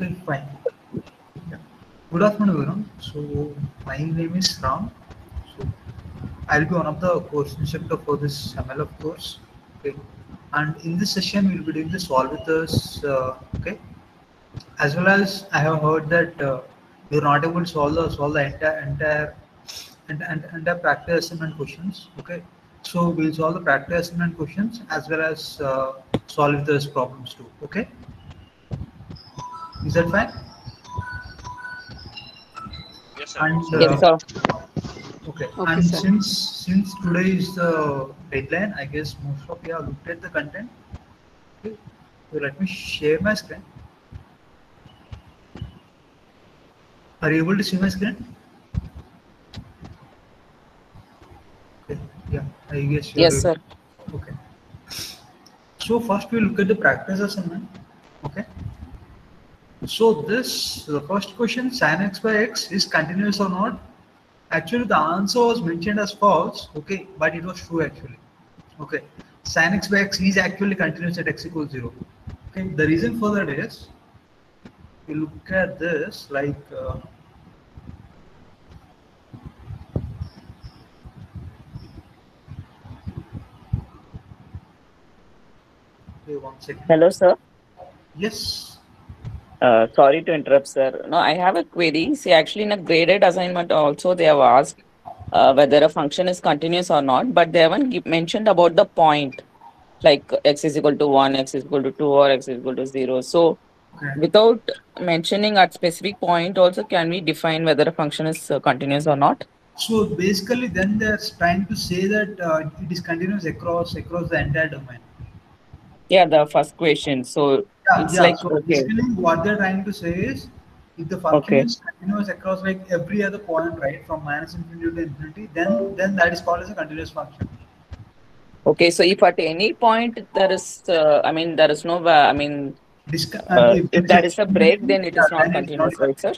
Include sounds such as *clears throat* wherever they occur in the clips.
Okay, fine. Yeah. Good afternoon, everyone. So my name is Ram. So I'll be one of the course instructor for this MLF course. Okay. And in this session, we'll be doing the solve with us. Uh, okay. As well as I have heard that uh, you're not able to solve the solve the entire entire and and entire practice assignment questions. Okay. So we'll solve the practice assignment questions as well as uh, solve those problems too. Okay. Is that fine? Yes, sir. And uh, Yes, sir. okay. Okay, and sir. since since today is the deadline, I guess most of you have looked at the content. Okay. So let me share my screen. Are you able to see my screen? Okay. Yeah. I guess. you're Yes, able- sir. Okay. So first we look at the practice assignment. Okay. So this the first question sin x by x is continuous or not? Actually, the answer was mentioned as false. Okay, but it was true actually. Okay, sin x by x is actually continuous at x equals zero. Okay, the reason for that is you look at this like. Uh, okay, one second. Hello, sir. Yes. Uh, sorry to interrupt, sir. No, I have a query. See, actually, in a graded assignment, also they have asked uh, whether a function is continuous or not, but they haven't mentioned about the point, like x is equal to one, x is equal to two, or x is equal to zero. So, Okay. without mentioning at specific point, also can we define whether a function is uh, continuous or not? So basically, then they're trying to say that uh, it is continuous across across the entire domain. Yeah, the first question. So Yeah, it's yeah. like so okay, basically, what they're trying to say is, if the function Okay. is continuous across like every other point, right, from minus infinity to infinity, then then that is called as a continuous function. okay. So if at any point there is, uh, I mean, there is no, uh, I mean, Disc- Uh, there if that is a break, then it is yeah, not then it is not continuous, right, sir?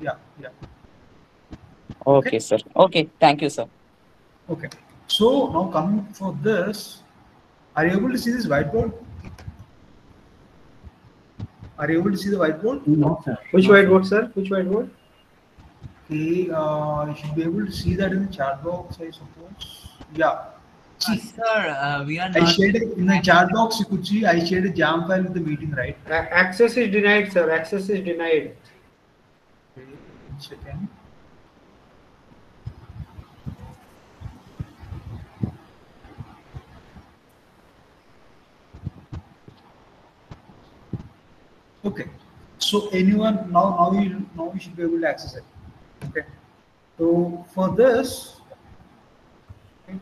Yeah, yeah. Okay, sir. Okay, thank you, sir. Okay. So now coming for this, are you able to see this whiteboard? Are you able to see the whiteboard? No, sir. Which whiteboard, sir? Which whiteboard? Okay, uh, you should be able to see that in the chat box, I suppose. Yeah. Uh, sir, uh, we are I not. shared it in the chat box. You could see I shared a jam file with the meeting, right? A- access is denied, sir. Access is denied. Okay, one second. Okay. So anyone now now you now you should be able to access it. Okay. So for this, uh,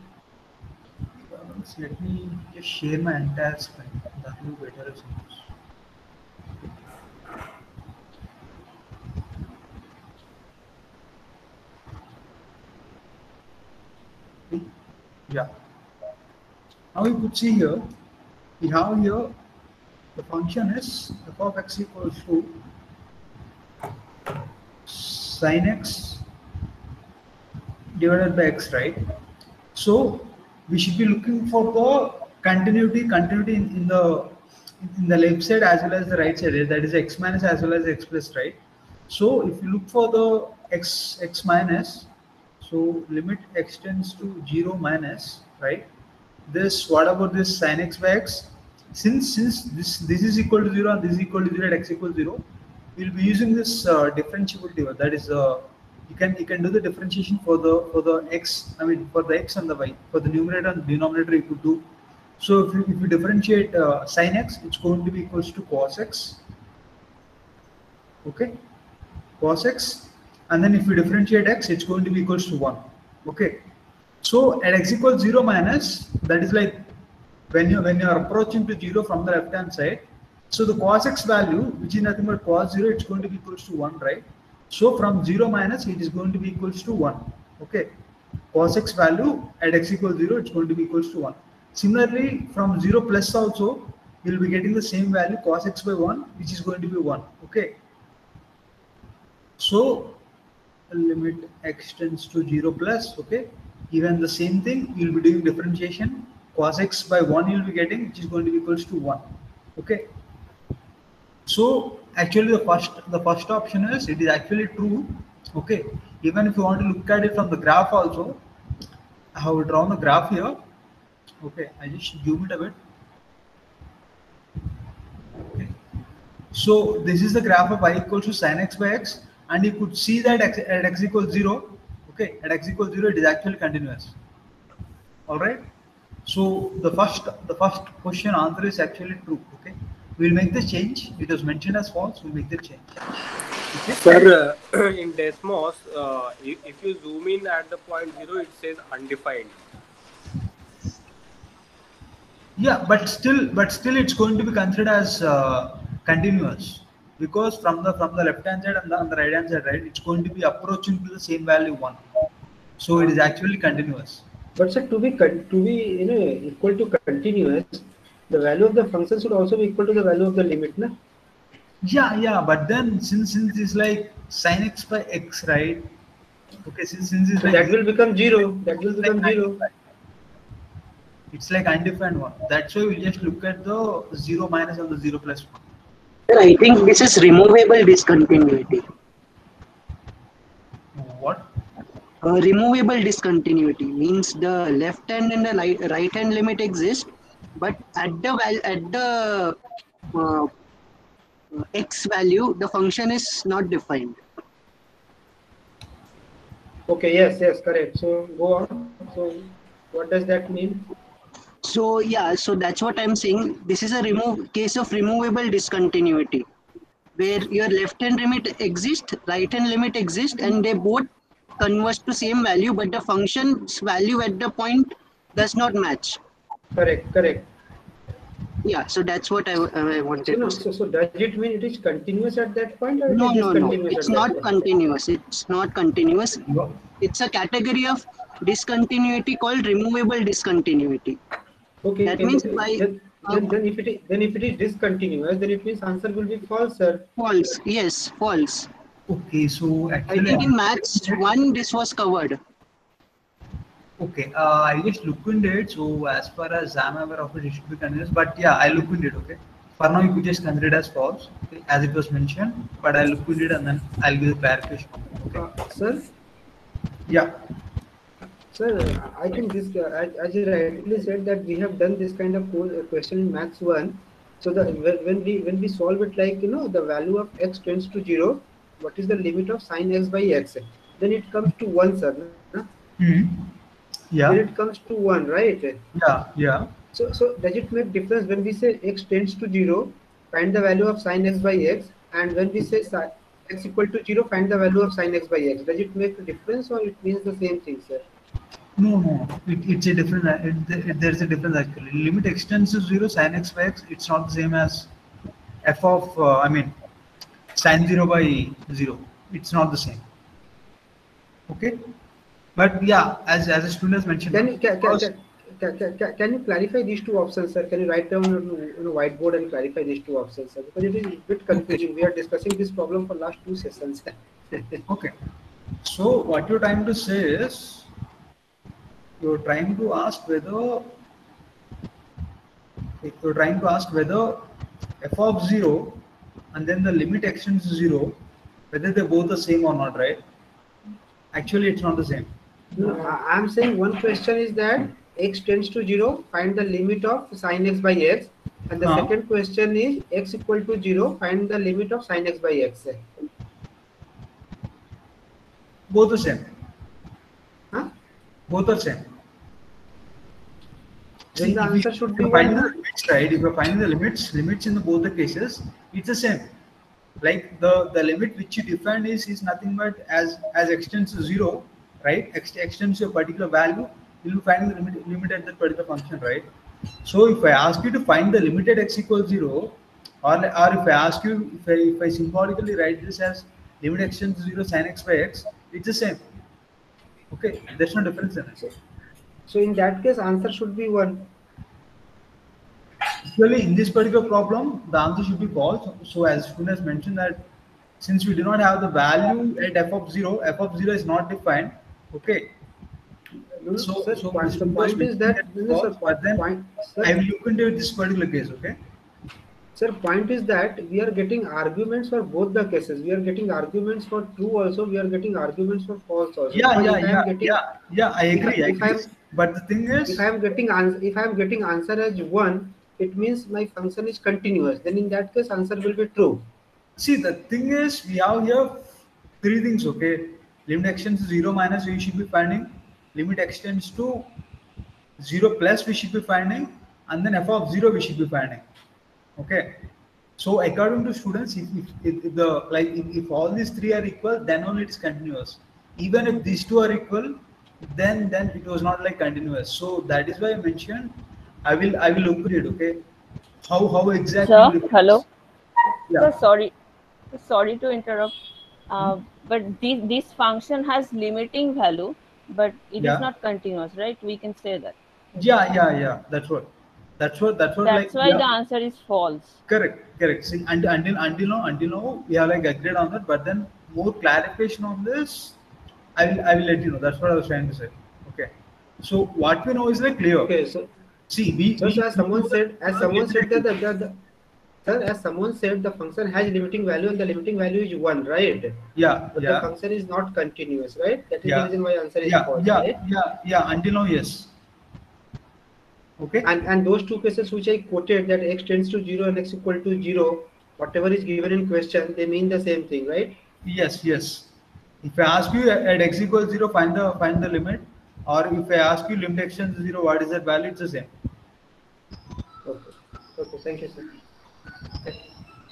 let me just share my entire screen. That will be better. I suppose. Yeah. Now you could see here, we have here the function is f of x equals to sine x divided by x, right? So we should be looking for the continuity, continuity in, in the in the left side as well as the right side. That is x minus as well as x plus, right? So if you look for the x x minus, so limit x tends to 0 minus, right? This, what about this sine x by x? Since since this this is equal to 0 and this is equal to 0 at x equals 0, we'll be using this uh, differentiability. That is, uh, you can you can do the differentiation for the for the x. I mean for the x and the y. For the numerator and denominator, you could do. So if you, if you differentiate uh, sin x, it's going to be equals to cos x. Okay, cos x and then if you differentiate x it's going to be equals to 1 okay so at x equals 0 minus that is like when you when you are approaching to 0 from the left hand side so the cos x value which is nothing but cos 0 it's going to be equals to 1 right? So from 0 minus it is going to be equals to 1 okay? Cos x value at x equals 0 it's going to be equals to 1 similarly from 0 plus also we'll be getting the same value cos x by 1 which is going to be 1 okay? So limit x tends to 0 plus okay? Even the same thing you'll be doing differentiation cos x by 1 you'll be getting which is going to be equals to 1 okay so actually the first the first option is it is actually true. Okay, even if you want to look at it from the graph also, I have drawn the graph here. Okay, I just zoom it a bit. Okay. So this is the graph of y equals to sin x by x, and you could see that x, at x equals zero. Okay, at x equals zero, it is actually continuous. All right. So the first the first question answer is actually true. Okay, we'll make the change. It was mentioned as false. We'll make the change. Okay. Sir, uh, in Desmos, uh, if, if you zoom in at the point zero, it says undefined. Yeah, but still, but still, it's going to be considered as uh, continuous because from the from the left hand side and the, on the right hand side, right, it's going to be approaching to the same value one. So it is actually continuous. But sir, to be to be you know equal to continuous, the value of the function should also be equal to the value of the limit, na? Yeah, yeah, but then since since it's like sin x by x, right? Okay, since since it's So like that will become zero. That will become zero. It's like undefined one. That's why we just look at the zero minus and the zero plus one. Sir, I think this is removable discontinuity. What? Uh, removable discontinuity means the left hand and the li- right hand limit exist, but at the val- at the uh, x value, the function is not defined. Okay. Yes. Yes. Correct. So go on. So what does that mean? So yeah, so that's what I'm saying. This is a remove case of removable discontinuity, where your left hand limit exists, right hand limit exists, and they both converge to same value, but the function's value at the point does not match. Correct. Correct. Yeah, so that's what I, I So, wanted no, to say. so, so does it mean it is continuous at that point or No, no, no. It's not point? continuous. It's not continuous. It's a category of discontinuity called removable discontinuity. Okay. That means by- then, then, um, then if it is then if it is discontinuous, then it means answer will be false, sir. False. Yes, false. Okay, so I actually, think in maths one this was covered. okay, uh, I just looked into it. So as far as I'm aware of it, it should be continuous. But yeah, I looked into it. Okay. For now, you could just consider it as false, okay, as it was mentioned. But I looked into it and then I'll give the clarification. Okay. Uh, sir, Yeah. sir, I think this uh, as as you rightly said that we have done this kind of uh, question in maths one. So the when when we when we solve it like you know the value of x tends to zero, what is the limit of sine x by x? Then it comes to one, sir. huh? hmm Yeah. Then it comes to one, right? Yeah. Yeah. So, so does it make difference when we say x tends to zero, find the value of sine x by x, and when we say x equal to zero, find the value of sine x by x? Does it make a difference or it means the same thing, sir? No, no, it, it's a different. uh, It, it, there's a difference actually. Limit extends to zero, sin x by x. It's not the same as f of. Uh, I mean, sin zero by zero. It's not the same. Okay, but yeah, as as a student has mentioned. Can you can, can, can, can, can, you clarify these two options, sir? Can you write down on, on a whiteboard and clarify these two options, sir? Because it is a bit confusing. We are discussing this problem for last two sessions. *laughs* Okay. So what you're trying to say is you're trying to ask whether you're trying to ask whether f of zero and then the limit extends to zero, whether they're both the same or not, right? Actually, it's not the same. No, I- I'm saying one question is that x tends to zero, find the limit of sine x by x. And the Huh. second question is x equal to zero, find the limit of sine x by x. Both the same. Huh? Both are same. Then the if answer should be finding the limits, right? If you're finding the limits, limits in the both the cases, it's the same. Like the the limit which you define is is nothing but as as extends to zero, right? Ex- extends to a particular value, you'll finding the limit limit at that particular function, right? So if I ask you to find the limit at x equals zero, or or if I ask you if I if I symbolically write this as limit extends to zero sin x by x, it's the same. Okay, there's no difference in it. So in that case, answer should be one. Actually, in this particular problem, the answer should be false. So, as student has mentioned that since we do not have the value at f of zero, f of zero is not defined. Okay. No, So- sir, so point, the point is that no, sir, false, but then point, I will look into this particular case. Okay. Sir, point is that we are getting arguments for both the cases. We are getting arguments for true also. We are getting arguments for false also. Yeah, yeah, I yeah, getting- yeah, yeah. I if I- agree. If I agree. But the thing is, If I am getting ans- if I am getting answer as one, it means my function is continuous. Then in that case, answer will be true. see, the thing is, we have here three things. Okay, limit extends to zero minus we should be finding. Limit extends to zero plus we should be finding, and then f of zero we should be finding. Okay. So according to students, if, if, if the like if, if all these three are equal, then only it is continuous. Even if these two are equal, then then it was not like continuous. So that is why I mentioned I will I will look it. Okay, how how exactly? Sir, hello? Yeah. Sorry, sorry to interrupt. Uh, but this, this function has limiting value, but it is Yeah. not continuous, right? We can say that. Yeah, yeah, yeah. That's what. That's what. That's what. That's like, why yeah. the answer is false. Correct, correct. See, until until until now, until now, we are like agreed on that. But then more clarification on this, I will I will let you know. That's what I was trying to say. Okay. So what we know is like clear. Okay, so See, we. so we- as someone said, as someone said that the, the, the sir, as someone said, the function has limiting value and the limiting value is one, right? Yeah, But the function is not continuous, right? That is Yeah. the reason why answer is yeah, false, yeah, right? yeah, yeah. Until now, yes. Okay. And and those two cases which I quoted that x tends to zero and x equal to zero, whatever is given in question, they mean the same thing, right? Yes, yes. If I ask you at x equals zero, find the find the limit, or if I ask you limit x tends to zero, what is that value? It's the same. Okay. Okay, thank you, sir.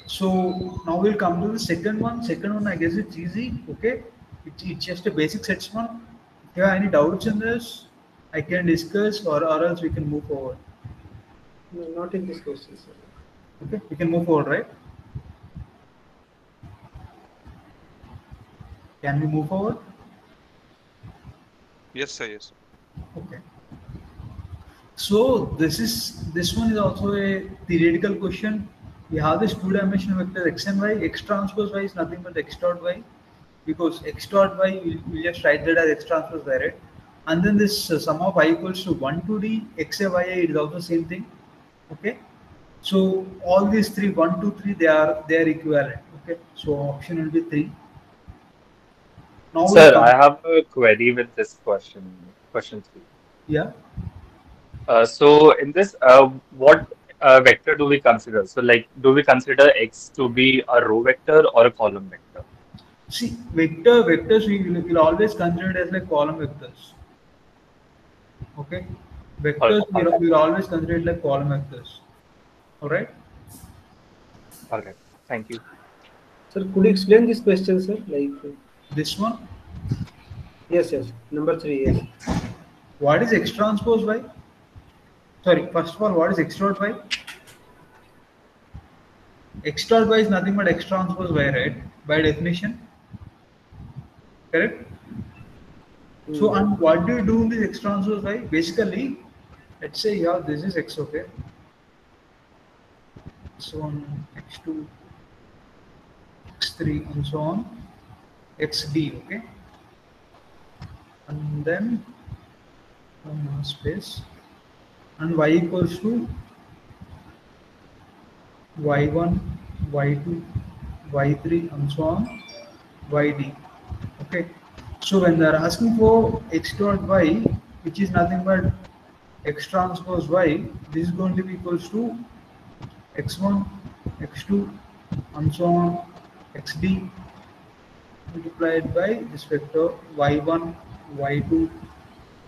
So now we'll come to the second one. Second one, I guess it's easy. Okay, it's, it's just a basic sets one. If you have any doubts in this, I can discuss, or, or else we can move forward. No, not in this question, sir. Okay, we can move forward, right? Can we move forward? Yes, sir. Yes. Sir. Okay. So this is this one is also a theoretical question. We have this two-dimensional vector x and y. X transpose y is nothing but x dot y, because x dot y we we just write that as x transpose y, right? And then this uh, sum of y equals to one to d x a y a is also the same thing. Okay. So all these three 1 2 3 they are they are equivalent. Okay. So option will be three. Now Sir, I have a query with this question. Question three. yeah. Uh, so in this, uh, what uh, vector do we consider? So like, do we consider x to be a row vector or a column vector? See, vector vectors we will, will always consider it as like column vectors. Okay, vectors we will we'll always consider it like column vectors. All right. All right. Thank you. Sir, could you explain this question, sir? Like, uh, This one, yes, yes. Number three, yes. what is X transpose Y? Sorry, first of all, what is X dot Y? X dot Y is nothing but X transpose Y, right? By definition. Correct? So, hmm. and what do you do in this X transpose Y? Basically, let's say yeah, this is X, okay? X1, X2, X3, and so on. XD, okay? And then one more space, and Y equals to Y1, Y2, Y3, and so on, YD. Okay. So when they are asking for x dot y, which is nothing but x transpose y, this is going to be equals to x1, x2, and so on, xd multiplied by this vector y1, y2,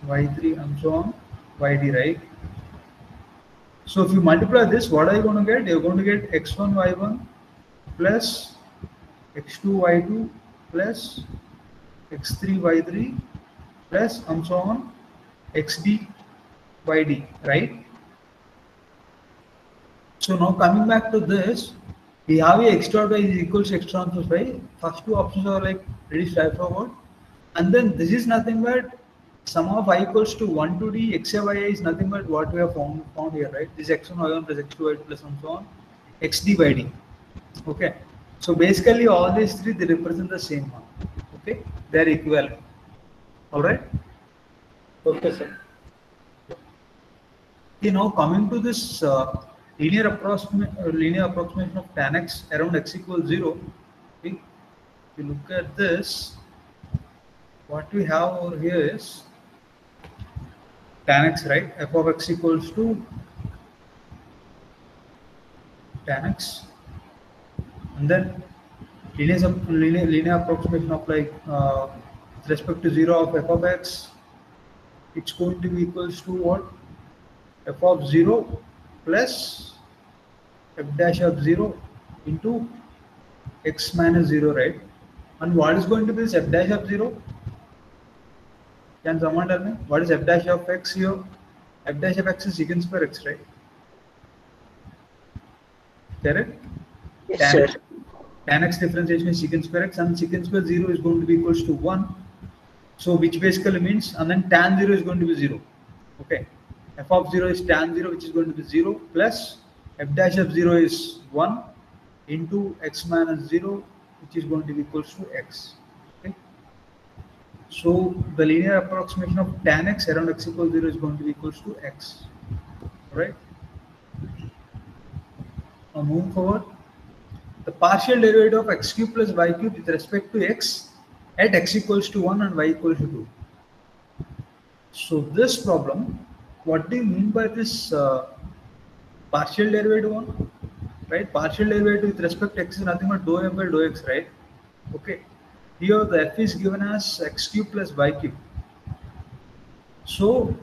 y3, and so on, yd, right? So if you multiply this, what are you going to get? You're going to get x1, y1 plus x2, y2 plus x3, y3 plus and so on xd, yd, right? So now coming back to this, we have a x dot y is equals x transpose y. First two options are like pretty straightforward. And then this is nothing but sum of y equals to 1 to d x y is nothing but what we have found, found here, right? This x1 y1 plus x2 y2 plus and so on xd by d. Okay. So basically all these three they represent the same one. Okay. They are equivalent. All right. Okay, sir. Okay, now coming to this uh, linear approximate uh, linear approximation of tan x around x equals zero. Okay. If you look at this, what we have over here is tan x, right? f of x equals to tan x, and then linear, linear, linear approximation of like uh, with respect to zero of f of x, it's going to be equals to what? f of zero plus f dash of zero into x minus zero, right? And what is going to be this f dash of zero? Can someone tell me what is f dash of x here? f dash of x is secant square x, right? Correct? Yes, Tan- sir. Tan x differentiation is secant square x and secant square 0 is going to be equals to 1 so which basically means and then tan 0 is going to be 0 okay. F of 0 is tan 0 which is going to be 0 plus f dash of 0 is 1 into x minus 0 which is going to be equals to x. Okay. So the linear approximation of tan x around x equals 0 is going to be equals to x. Right now moving forward the partial derivative of x cube plus y cube with respect to x at x equals to 1 and y equals to 2. So this problem, what do you mean by this uh, partial derivative one? Right, partial derivative with respect to x is nothing but dou m by dou x, right? Okay, here the f is given as x cube plus y cube. So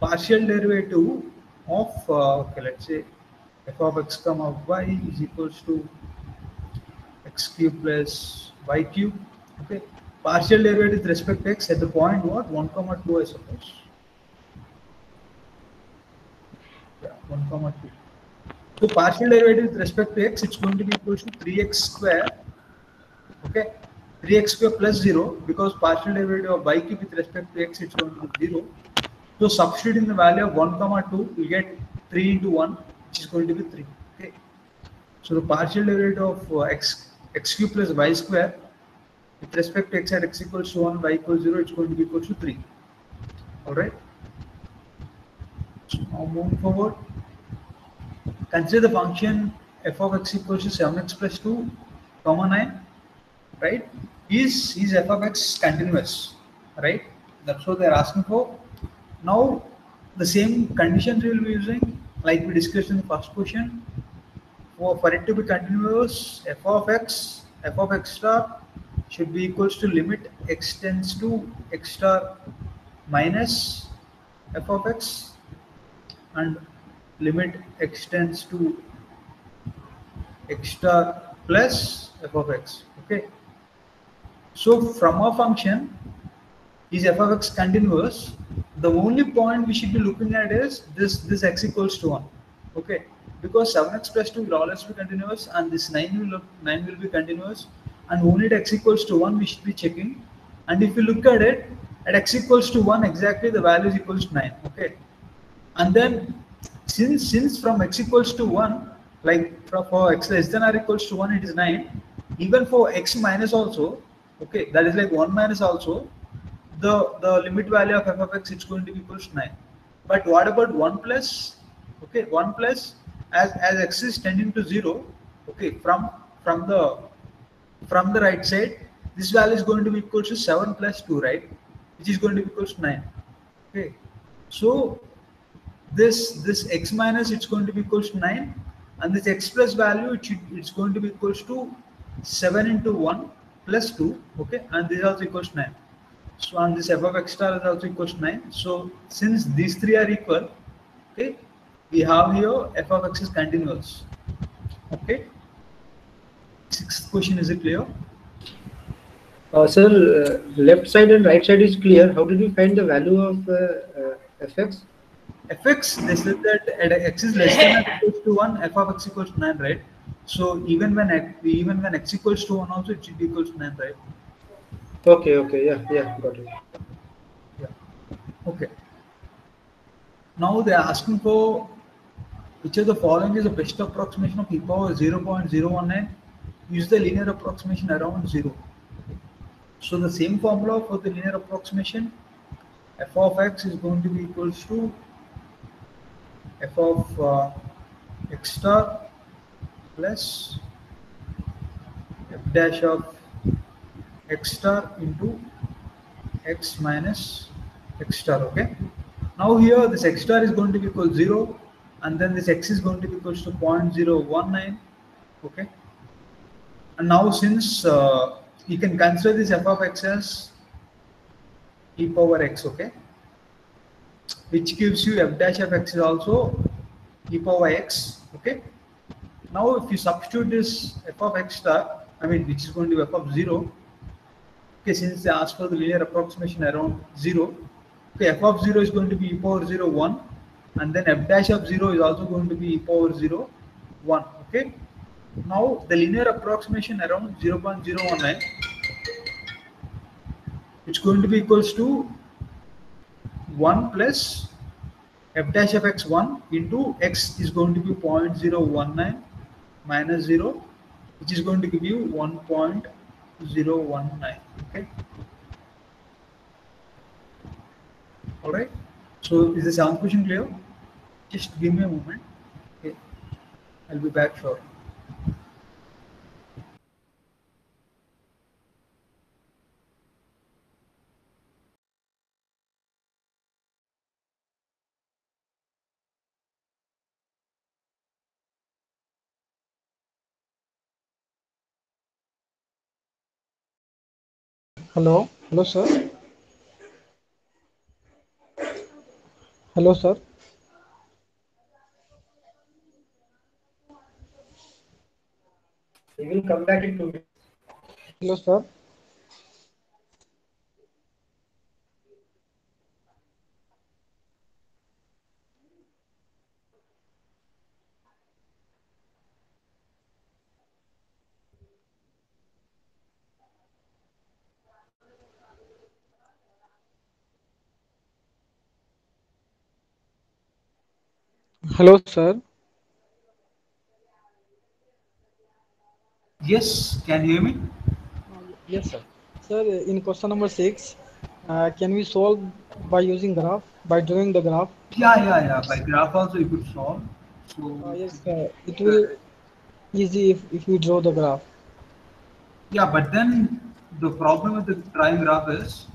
partial derivative of uh, okay, let's say f of x comma y is equals to x cube plus y cube. Okay. Partial derivative with respect to x at the point what? 1 comma 2 I suppose. Yeah, 1 comma 2. So partial derivative with respect to x it's going to be equals to 3x square. Okay. 3x square plus 0 because partial derivative of y cube with respect to x it's going to be 0. So substituting the value of 1 comma 2 you get 3 into 1 which is going to be 3. Okay. So the partial derivative of uh, x x cube plus y square with respect to x at x equals to 1 y equals 0 it's going to be equal to 3 all right so now moving forward. Consider the function f of x equals to 7x plus 2 comma 9 right? Is is f of x continuous right? That's what they're asking for. Now the same conditions we will be using like we discussed in the first question for, for it to be continuous, f of x, f of x star should be equals to limit x tends to x star minus f of x and limit x tends to x star plus f of x. Okay. So from a function, is f of x continuous? The only point we should be looking at is this this x equals to 1. Okay because 7x plus 2 will always be continuous and this 9 will 9 will be continuous. And only at x equals to 1 we should be checking. And if you look at it at x equals to 1 exactly the value is equals to 9 okay? And then since since from x equals to 1 like for, x less than or equals to 1 it is 9 even for x minus also okay that is like 1 minus also the the limit value of f of x it's going to be equals to 9 but what about 1 plus? Okay 1 plus as as x is tending to 0 okay from from the from the right side this value is going to be equal to 7 plus 2 right which is going to be equal to 9 okay. So this this x minus it's going to be equal to 9 and this x plus value it should, it's going to be equal to 7 into 1 plus 2 okay and this is also equals to 9 so and this f of x star is also equals to 9 so since these three are equal okay we have here f of x is continuous. Okay? Sixth question is it clear? Uh, sir, uh, left side and right side is clear. How did you find the value of uh, uh, fx? fx they said that at x is less than or equals to 1 f of x equals to 9 right? So even when x, even when x equals to 1 also it should be equals to 9 right? Okay, okay, yeah, yeah, got it. okay. Now they're asking for which of the following is the best approximation of e power 0.019 use the linear approximation around 0 so the same formula for the linear approximation f of x is going to be equals to f of uh, x star plus f dash of x star into x minus x star okay? Now here this x star is going to be equal to 0 and then this x is going to be equal to 0.019 okay? And now since uh, you can consider this f of x as e power x okay? Which gives you f dash of x is also e power x okay? Now if you substitute this f of x star i mean which is going to be f of 0 okay since they ask for the linear approximation around 0 okay f of 0 is going to be e power 0 1 and then f dash of 0 is also going to be e power 0 1 okay? Now the linear approximation around 0 0.019 it's going to be equals to 1 plus f dash of x 1 into x is going to be 0.019 minus 0 which is going to give you 1.019 okay? All right? So is the sound question clear just give me a moment okay i'll be back shortly Hello, hello, sir. Hello, sir. We will come back in two minutes. Hello, sir. Hello, sir. Yes can you hear me Yes, sir. Sir, in question number six, uh, can we solve by using graph, by drawing the graph? yeah yeah yeah by graph also you could solve so Uh, yes, sir. It will easy if, if we draw the graph. Yeah, but then the problem with the trying graph is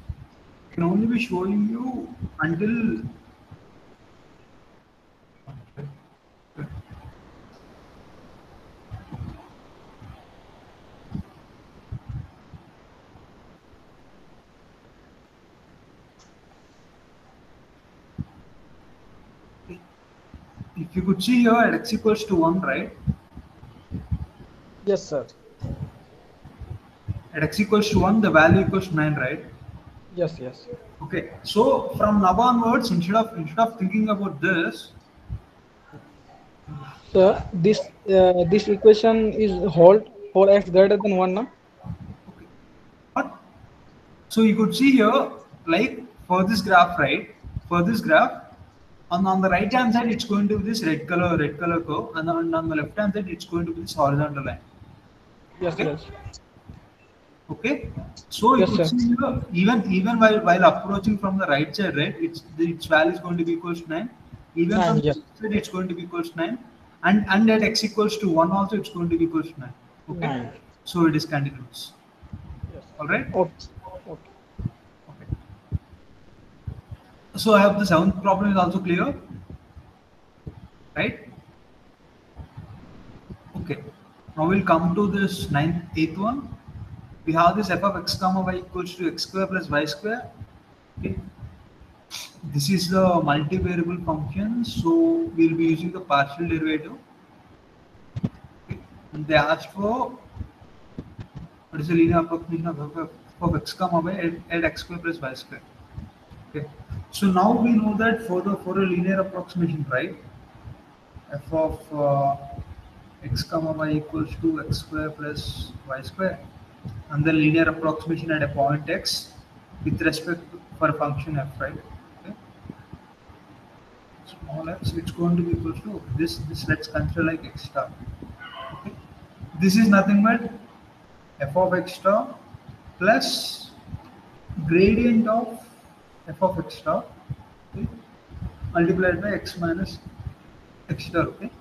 it can only be showing you until could see here at x equals to 1 right Yes, sir. at x equals to 1 the value equals 9 right Yes, yes. okay so from now onwards instead of instead of thinking about this Sir, this uh, this equation is hold for x greater than one, no? What? So you could see here, like for this graph, right? For this graph, on, on the right hand side, it's going to be this red color, red color curve, and on, on the left hand side, it's going to be this horizontal line. Yes, Okay. yes. Okay. So you Yes, could sir. see here, even even while while approaching from the right side, right? It's the, its value is going to be equals to nine. Even Nine, from the yes. left side, it's going to be equals to nine, and and at x equals to one also, it's going to be equals to nine. Okay. Nine. So it is continuous. Yes. All right. Okay. So I have the seventh problem is also clear, right? Okay. Now we'll come to this ninth, eighth one. We have this f of x comma y equals to x square plus y square. Okay. This is the multivariable function, so we'll be using the partial derivative. Okay. And they asked for what is the linear approximation of f of, of x comma y at, at x square plus y square. Okay. So now we know that for the for a linear approximation, right? f of uh, x comma y equals to x square plus y square, and the linear approximation at a point x with respect for a function f, right? Small x, it's going to be equal to this. This let's consider like x star. Okay. This is nothing but f of x star plus gradient of f of x star okay, multiplied by x minus x star okay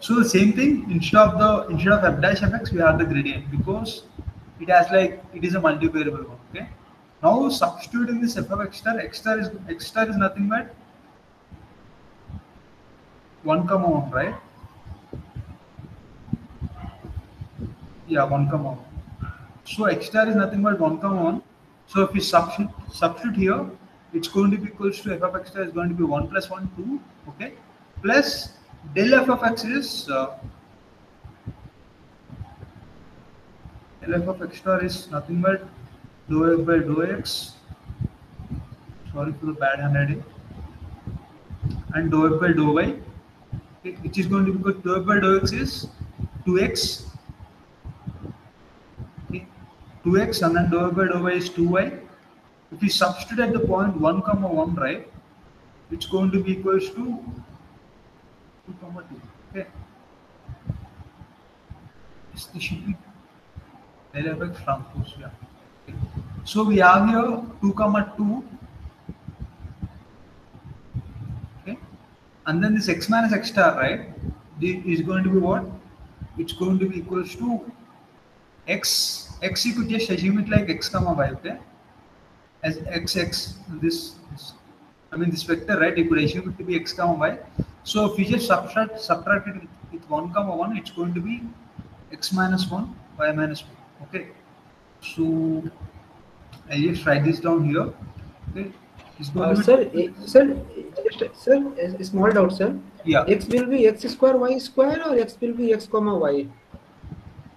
So the same thing instead of the instead of f dash fx we have the gradient because it has like it is a multivariable one. Okay. Now substituting this f of x star, x star is x star is nothing but one comma one, right? Yeah, one comma one. So x star is nothing but one comma one. So if we substitute substitute here, it's going to be equals to f of x star is going to be one plus one two. Okay, plus del f of x is uh, del f of x star is nothing but dou f by dou x. Sorry for the bad handwriting. And dou f by dou y, okay, which is going to be equal dou f by dou x is 2x. Okay, 2x and then dou by dou y is 2y. If we substitute the point 1 comma 1, right, it's going to be equals to 2 comma 2. Okay. This, should be del f x transpose. Yeah. Okay. So we have here 2 comma 2. Okay. And then this x minus x star, right, is going to be what? It's going to be equals to x. X you could just assume it like x comma y, okay? As x x this, this I mean this vector, right? You could assume it to be x comma y. So if you just subtract subtract it with, with 1 comma 1, it's going to be x minus 1, y minus 1. Okay. So I'll just write this down here. Okay. Uh, sir, eh, sir, just, sir, a a small doubt, sir. yeah. X will be x square, y square, or x will be x comma y.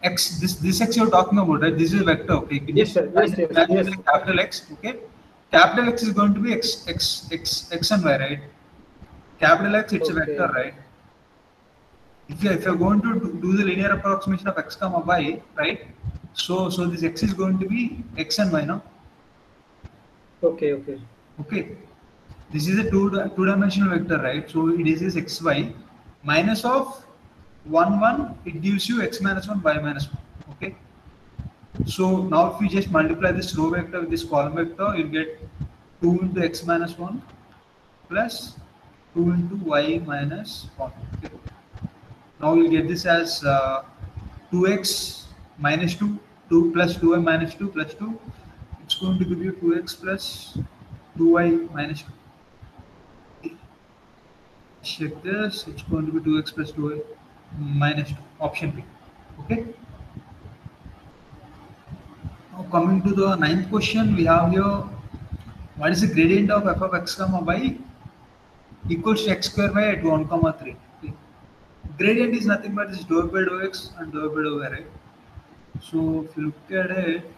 x this this x you're talking about right? This is a vector okay? Yes, sir. Yes, yes, capital x okay? Capital x is going to be x x x x and y right? Capital x it's a vector right? If you if you're going to do, do the linear approximation of x comma y right? So so this x is going to be x and y now Okay, okay. okay. This is a two two dimensional vector right? So it is this xy minus of 1 1 it gives you x minus 1 y minus 1 okay? So now if we just multiply this row vector with this column vector you'll get 2 into x minus 1 plus 2 into y minus 1 okay. now you'll get this as uh, 2x minus 2 2 plus 2y minus 2 plus 2 it's going to give you 2x plus 2y minus 2 check this it's going to be 2x plus 2y minus 2 option b okay now coming to the ninth question we have here what is the gradient of f of x comma y equals to x square y at 1 comma 3 okay. gradient is nothing but this dou by dou x and dou by dou y right so if you look at it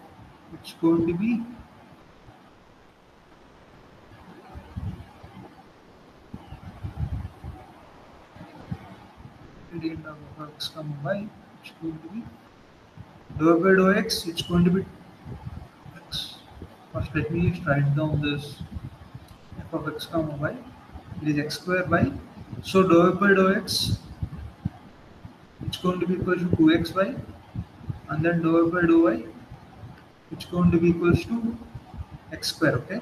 it's going to be gradient of x comma y it's going to be dou by dou x it's going to be x first let me just write down this f of x comma y it is x square y so dou by dou x it's going to be equal to 2xy and then dou by dou y it's going to be equals to x square okay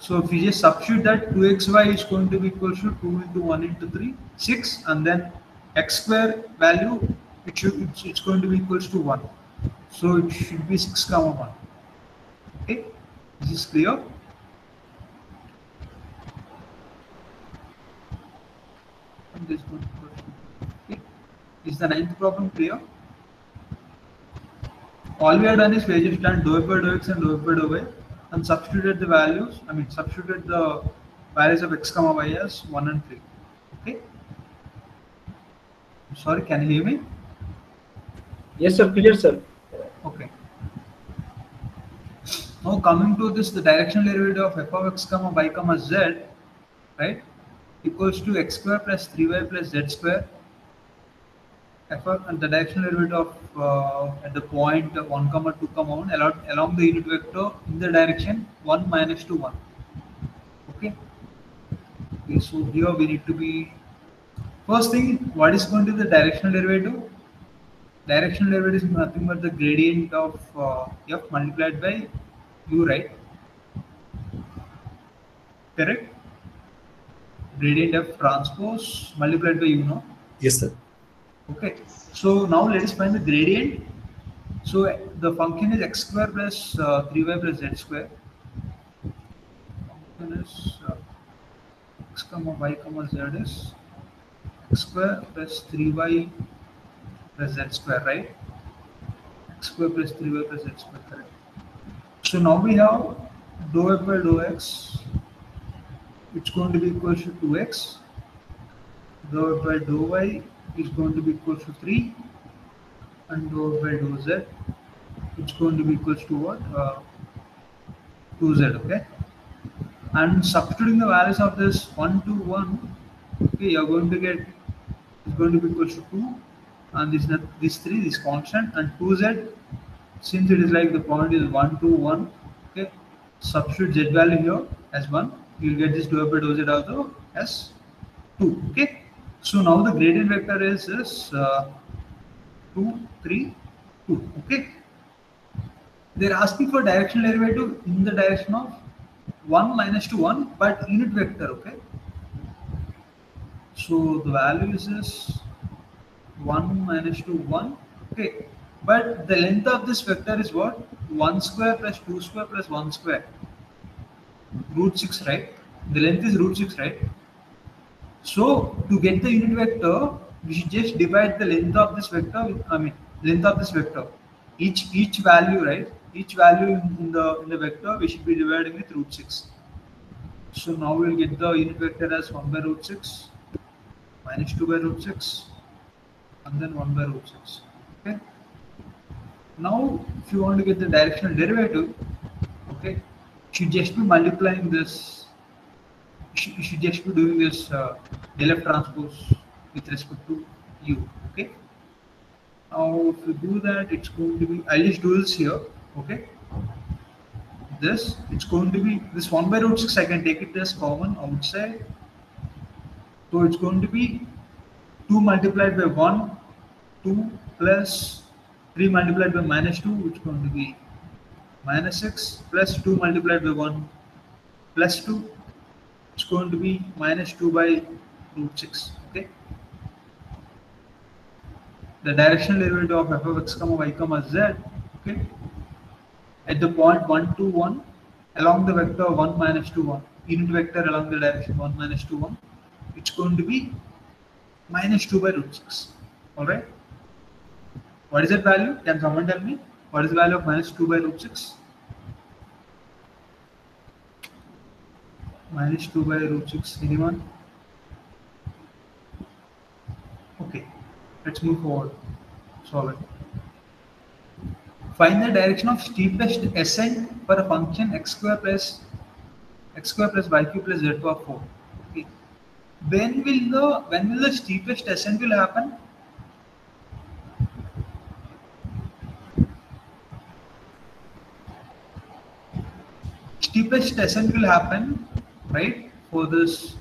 so if you just substitute that 2xy is going to be equal to 2 into 1 into 3 6 and then x square value it should it's, it's going to be equals to 1 so it should be 6 comma 1 okay? Is this is clear this one okay. is the ninth problem clear? All we have done is we have just done dou by dou x and dou by dou y and substituted the values i mean substituted the values of x comma y as 1 and 3 okay sorry can you hear me Yes, sir. Clear, sir. Okay. Now coming to this, the directional derivative of f of x comma y comma z, right, equals to x square plus 3y plus z square. Of, and the directional derivative of uh, at the point of 1 comma 2 comma 1 along, along the unit vector in the direction 1 2 1. Okay. Okay, so here we need to be first thing, what is going to be the directional derivative? directional derivative is nothing but the gradient of uh, f multiplied by u, right? Correct? gradient f transpose multiplied by u no Yes, sir. Okay. So now let us find the gradient. So the function is x square plus uh, 3y plus z square. Function is uh, x comma y comma z is x square plus 3y plus z square right? X square plus 3y plus z square correct? So now we have dou f by dou x it's going to be equal to 2x dou f by dou y is going to be equal to 3 and dou by dou z. It's going to be equal to what? Uh, 2z okay? And substituting the values of this 1 to 1 okay you're going to get it's going to be equal to 2 and this this 3 is constant and 2z since it is like the point is 1 to 1 okay substitute z value here as 1 you'll get this dou by dou z also as 2 okay so now the gradient vector is this uh, 2 3 2 okay? They're asking for directional derivative in the direction of 1 minus to 1 but unit vector okay? So the value is this 1 minus to 1 okay? But the length of this vector is what? 1 square plus 2 square plus 1 square. Root 6 right? The length is root 6 right so to get the unit vector we should just divide the length of this vector with i mean length of this vector. Each each value right each value in, the in the vector we should be dividing with root 6 so now we'll get the unit vector as 1 by root 6 minus 2 by root 6 and then 1 by root 6 okay? Now if you want to get the directional derivative okay you should just be multiplying this you should, you should just be doing this uh, transpose with respect to u okay? Now if you do that it's going to be i'll just do this here okay? This it's going to be this 1 by root 6 i can take it as common outside. So it's going to be 2 multiplied by 1 2 plus 3 multiplied by minus 2 which is going to be minus 6 plus 2 multiplied by 1 plus 2 it's going to be minus 2 by root 6 okay? The directional derivative of f of x comma y comma z okay? At the point 1 to 1 along the vector 1 minus 2 1 unit vector along the direction 1 minus 2 1 it's going to be minus 2 by root 6 all right what is that value? Can someone tell me? What is the value of minus 2 by root 6 minus 2 by root 6 anyone okay let's move forward. Solve it. Find the direction of steepest ascent for a function x square plus x square plus y cube plus z power 4 okay. When will the when will the steepest ascent will happen? Steepest ascent will happen right? For this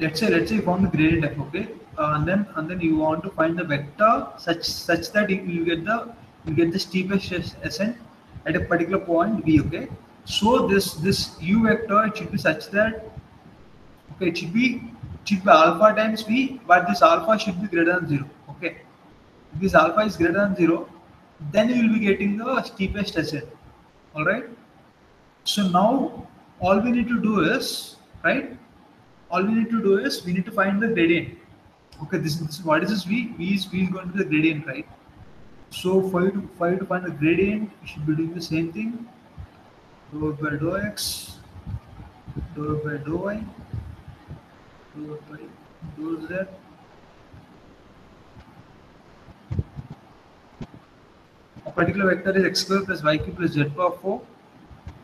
let's say let's say you found the gradient f okay? Uh, and then and then you want to find the vector such such that you will get the you get the steepest ascent at a particular point v okay? So this this u vector it should be such that okay it should be it should be alpha times v but this alpha should be greater than zero okay? If this alpha is greater than zero then you will be getting the steepest ascent all right so now all we need to do is right? All we need to do is we need to find the gradient. Okay this, is what is this v? V is v is going to be the gradient right? So for you to for you to find the gradient you should be doing the same thing. Dou by dou x dou by dou y dou by dou z. A particular vector is x square plus y cube plus z power 4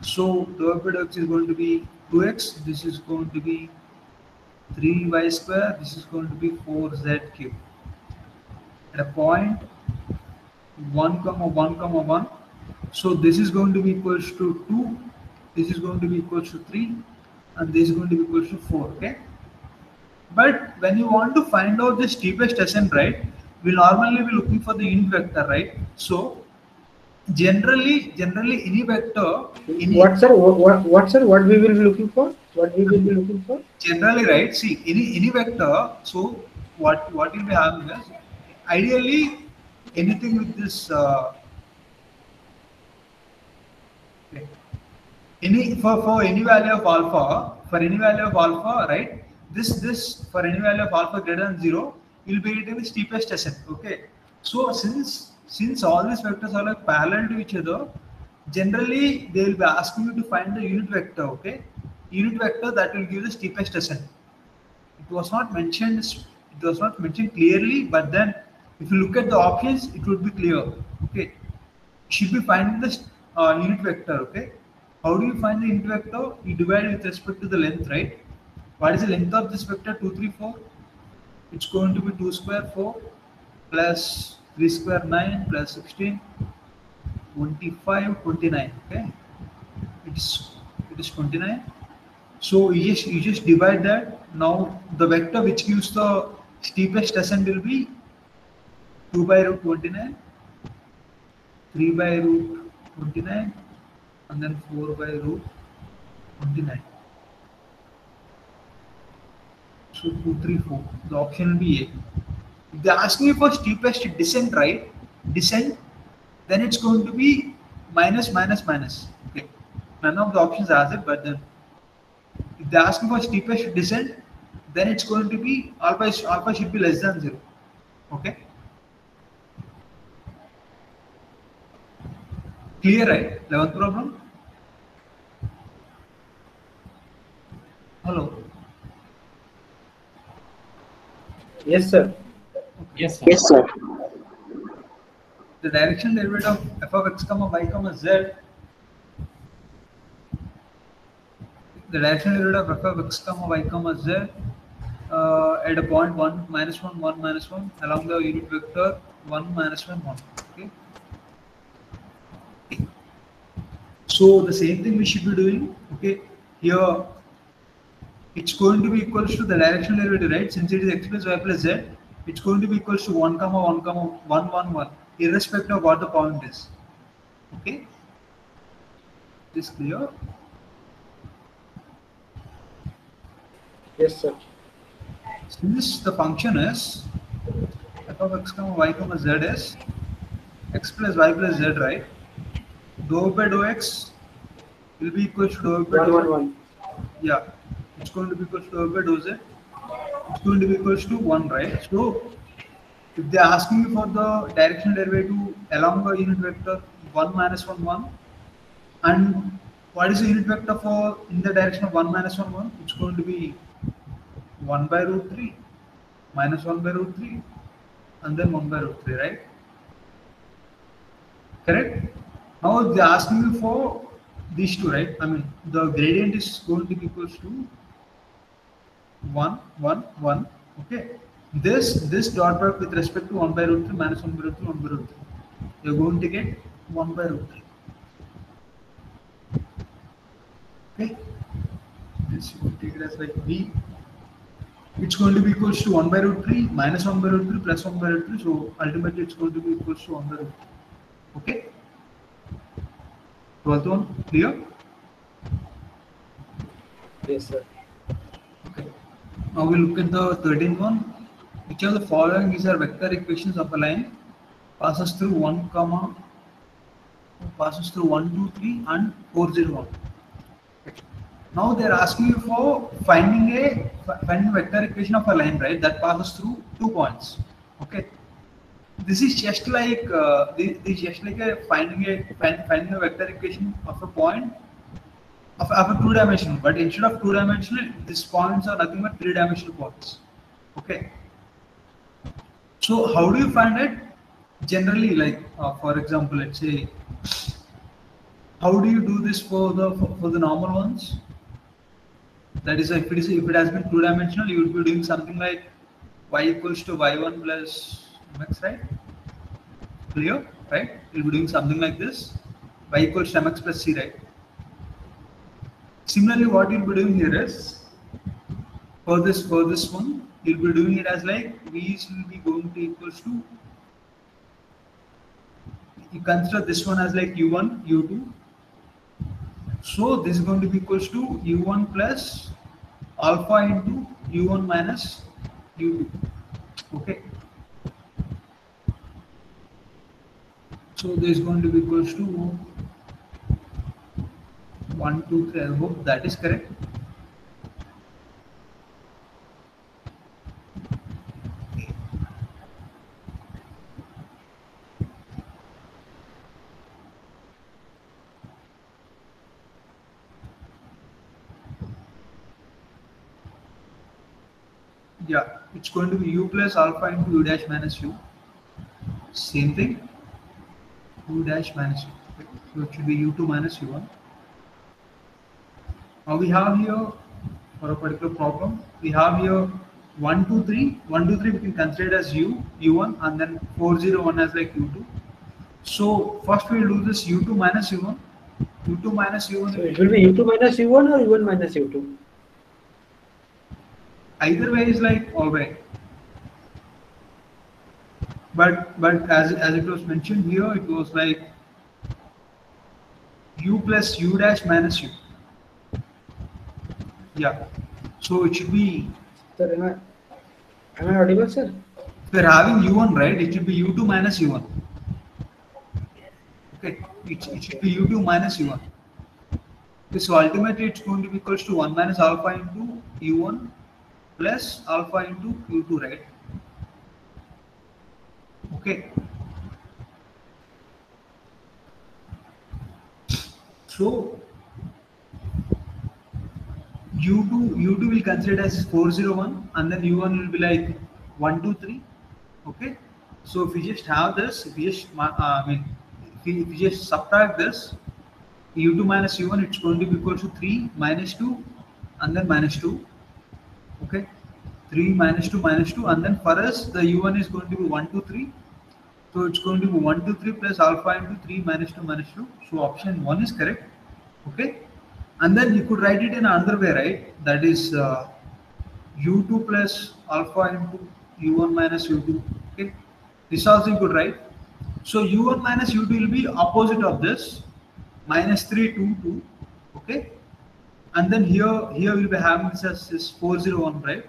so f by is going to be 2x this is going to be 3y square this is going to be 4z cube. At a point 1 comma 1 comma 1 so this is going to be equals to 2 this is going to be equals to 3 and this is going to be equals to 4 okay? But when you want to find out the steepest ascent right we normally be looking for the unit vector right? So generally, generally any vector, any, What sir? What, what, what sir? What we will be looking for? What we will be looking for? generally right see any any vector so what what will be having is ideally anything with this uh, any for for any value of alpha for any value of alpha right this this for any value of alpha greater than zero will be getting the steepest ascent okay so since since all these vectors are like parallel to each other generally they will be asking you to find the unit vector okay? Unit vector that will give the steepest ascent it was not mentioned it was not mentioned clearly but then if you look at the options it would be clear okay? You should be finding the uh, unit vector okay? How do you find the unit vector? You divide with respect to the length right? What is the length of this vector? 2 3 4 it's going to be 2 square 4 plus 3 square 9 plus 16 25 29 okay it's it is 29 so you just you just divide that. Now the vector which gives the steepest ascent will be 2 by root 29, 3 by root 29, and then 4 by root 29. So 2, 3, 4. The option will be A. If they ask me for steepest descent, right? Descent, then it's going to be minus, minus, minus. Okay. None of the options has it, but then if they ask me for steepest descent, then it's going to be alpha alpha should be less than zero. Okay. Clear, right? Eleventh problem. Hello. Yes sir. Yes, sir. Yes, sir. The direction derivative of f of x comma y comma z. The direction derivative of f of x comma y comma z uh, at a point 1 minus 1 1 minus 1 along the unit vector 1 minus 1 1 okay so the same thing we should be doing okay here it's going to be equals to the direction derivative right since it is x plus y plus z it's going to be equals to 1 comma 1 comma 1 1 1 irrespective of what the point is okay this clear Yes sir. Since the function is f of x comma y comma z is x plus y plus z, right? Dou by dou x will be equal to dou by One dou. Yeah, it's going to be equal to dou by dou z. It's going to be equal to 1, right? So, if they are asking you for the directional derivative along the unit vector 1 minus 1, 1, and what is the unit vector for in the direction of 1 minus 1, 1? It's going to be 1 by root 3 minus 1 by root 3 and then 1 by root 3, right? Correct? Now they're asking you for these two, right? I mean, the gradient is going to be equals to 1, 1, 1. Okay. This this dot product with respect to 1 by root 3 minus 1 by root 3, 1 by root 3. You're going to get 1 by root 3. Okay. This you take it as like V it's going to be equals to 1 by root 3 minus 1 by root 3 plus 1 by root 3 so ultimately it's going to be equals to 1 by root 3 okay 12th one clear Yes sir. Now we look at the 13th one which of the following is our vector equations of a line passes through 1 comma passes through 1 2 3 and 4 0 1 now they're asking you for finding a finding a vector equation of a line, right? That passes through two points. Okay. This is just like uh, this, this is just like a finding a find, finding a vector equation of a point of, of a two dimensional, but instead of two dimensional, these points are nothing but three dimensional points. Okay. So how do you find it? Generally, like uh, for example, let's say, how do you do this for the for, for the normal ones? That is, if it is if it has been two dimensional, you would be doing something like y equals to y1 plus mx, right? Clear, right? You'll be doing something like this. y equals to mx plus c, right? Similarly, what you'll be doing here is for this for this one, you'll be doing it as like v will be going to equals to you consider this one as like u1, u2. So this is going to be equals to u1 plus alpha into u1 minus u2. Okay. So this is going to be equals to 1, 2, 3. I hope that is correct. Yeah, it's going to be u plus alpha into u dash minus u. Same thing. u dash minus u. So it should be u2 minus u1. Now we have here for a particular problem, we have here 1, 2, 3. 1, 2, 3 we can consider as u, u1 and then 4, 0, 1 as like u2. So first we will do this u2 minus u1. u2 minus u1 So it will be u2 minus u1 or u1 minus u2. either way is like all right but but as as it was mentioned here it was like u plus u dash minus u yeah. So it should be Sir, am I, am I audible, sir? we're having u1 right it should be u2 minus u1 okay it, it should be u2 minus u1 okay, so ultimately it's going to be equals to 1 minus alpha into u1 plus alpha into q2 right? Okay. So u2 u2 will consider as 401 and then u1 will be like 123 okay? So if you just have this if you just uh, i mean if you, if just subtract this u2 minus u1 it's going to be equal to 3 minus 2 and then minus 2 okay? 3 minus 2 minus 2 and then for us the u1 is going to be 1 2 3 so it's going to be 1 2 3 plus alpha into 3 minus 2 minus 2 so option 1 is correct okay and then you could write it in another way right? That is uh, u2 plus alpha into u1 minus u2 okay? This also you could write. So u1 minus u2 will be opposite of this minus 3 2 2 okay? And then here here we'll be having this as this 401 right?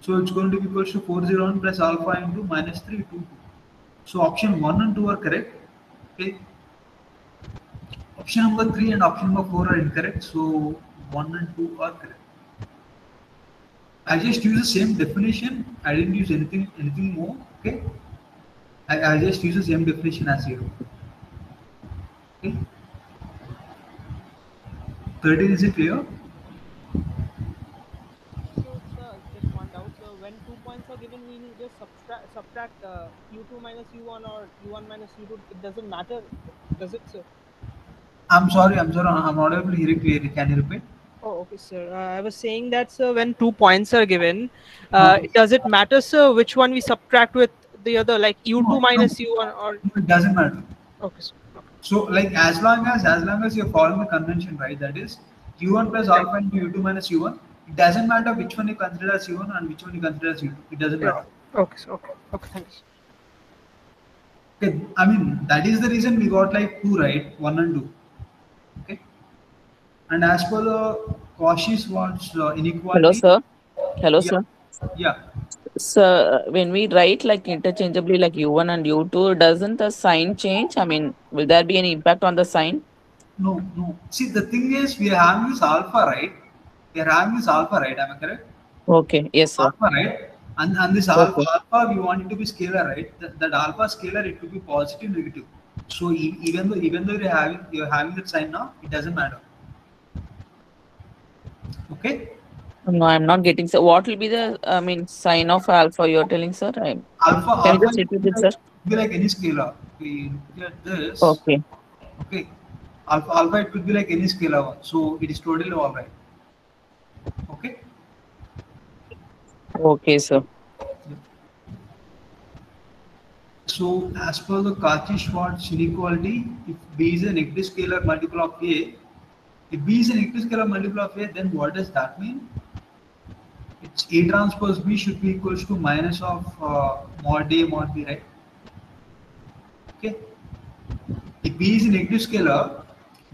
So it's going to be equal to 401 plus alpha into minus 3 2 2 so option 1 and 2 are correct okay option number 3 and option number 4 are incorrect. So 1 and 2 are correct. I just use the same definition. I didn't use anything anything more okay? I, I just use the same definition as here okay? 13 is it clear? So, just one doubt. So, when two points are given, we will just subtract, subtract uh, u2 minus u1 or u1 minus u2. It doesn't matter, does it, sir? I'm sorry i'm sorry i'm not able to hear it clearly can you repeat Oh, okay, sir. Uh, I was saying that, sir, when two points are given, uh, does it matter, sir, which one we subtract with the other, like u2 No, minus no. u1 or? it doesn't matter Okay, sir. So like as long as as long as you're following the convention, right? That is u1 plus alpha into u2 minus u1. It doesn't matter which one you consider as u1 and which one you consider as u2. It doesn't matter. Okay, sir. Okay. Okay, thanks. Okay, I mean that is the reason we got like two, right? One and two. Okay. And as per the Cauchy-Schwarz uh, inequality. Hello, sir. Hello, Yeah. sir. Yeah. So when we write like interchangeably like u1 and u2, doesn't the sign change? I mean, will there be any impact on the sign? No, no. See, the thing is, we are having this alpha, right? We are having this alpha, right? Am I correct? Okay, yes, sir. alpha, right? And, and this alpha, Okay. alpha, we want it to be scalar, right? That, that alpha scalar, it could be positive, negative. So even though even though you're having you're having that sign now, it doesn't matter. Okay, No, I'm not getting. So what will be the, I mean, sign of alpha you're telling, sir? I'm, alpha, Can alpha just repeat it, sir? could be like any scalar. We look at this. okay. Okay, alpha, alpha, it could be like any scalar one. So it is totally all right. Okay. Okay, sir. So as per the Cauchy-Schwarz inequality, if B is a negative scalar multiple of A, if B is a negative scalar multiple of A, then what does that mean? It's A transpose B should be equals to minus of uh, mod A mod B, right? Okay. If B is a negative scalar,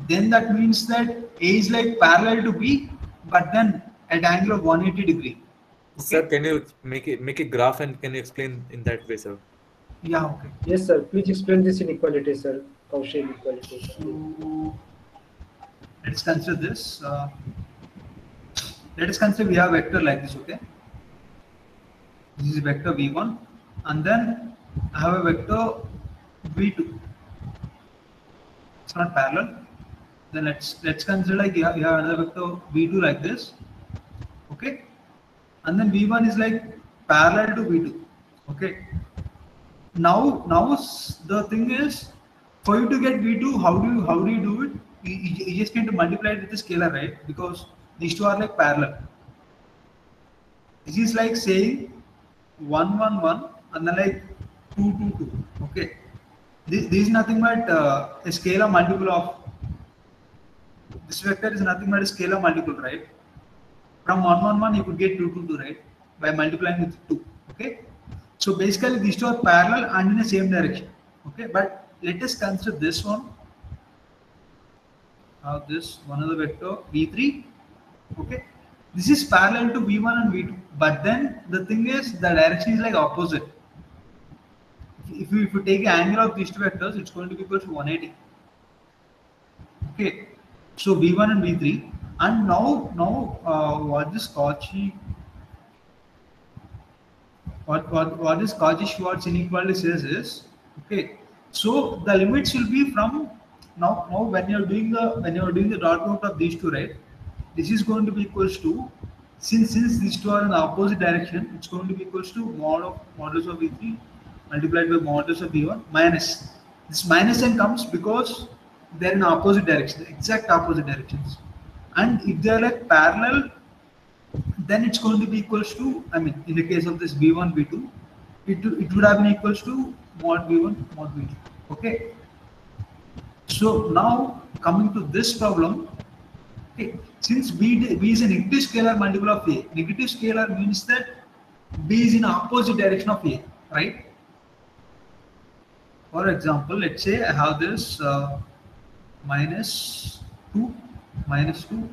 then that means that A is like parallel to B, but then at angle of 180 degree. Sir, can you make it make a graph and can you explain in that way, sir? Yeah, okay. Yes, sir. Please explain this inequality, sir. Cauchy inequality. So let's consider this. Uh, let us consider we have a vector like this, okay? This is vector v1, and then I have a vector v2. It's not parallel. Then let's let's consider like you have, you have another vector v2 like this, okay? And then v1 is like parallel to v2, okay? Now now the thing is for you to get v2 how do you how do you do it? You, just need to multiply it with the scalar right? Because these two are like parallel. This is like saying 1 1 1 and then like 2 2 2 okay? This, this is nothing but uh, a scalar multiple of this vector is nothing but a scalar multiple right? From 1 1 1 you could get 2 2 2 right? By multiplying with 2 okay so basically these two are parallel and in the same direction. Okay but let us consider this one. Now this one of the vector v3 okay this is parallel to v1 and v2 but then the thing is the direction is like opposite. If you, if you take the angle of these two vectors it's going to be equal to 180 okay so v1 and v3 and now now uh, what this Cauchy what what what this Cauchy Schwarz inequality says is okay so the limits will be from now now when you're doing the when you're doing the dot product of these two right this is going to be equals to since since these two are in the opposite direction it's going to be equals to mod of modulus of v3 multiplied by modulus of v1 minus. This minus sign comes because they're in opposite directions exact opposite directions. And if they're like parallel then it's going to be equals to i mean in the case of this v1 v2 it, it would have been equals to mod v1 mod v2 okay? So now coming to this problem okay, since b, b is a negative scalar multiple of a negative scalar means that b is in opposite direction of a right? For example let's say i have this uh, minus 2 minus 2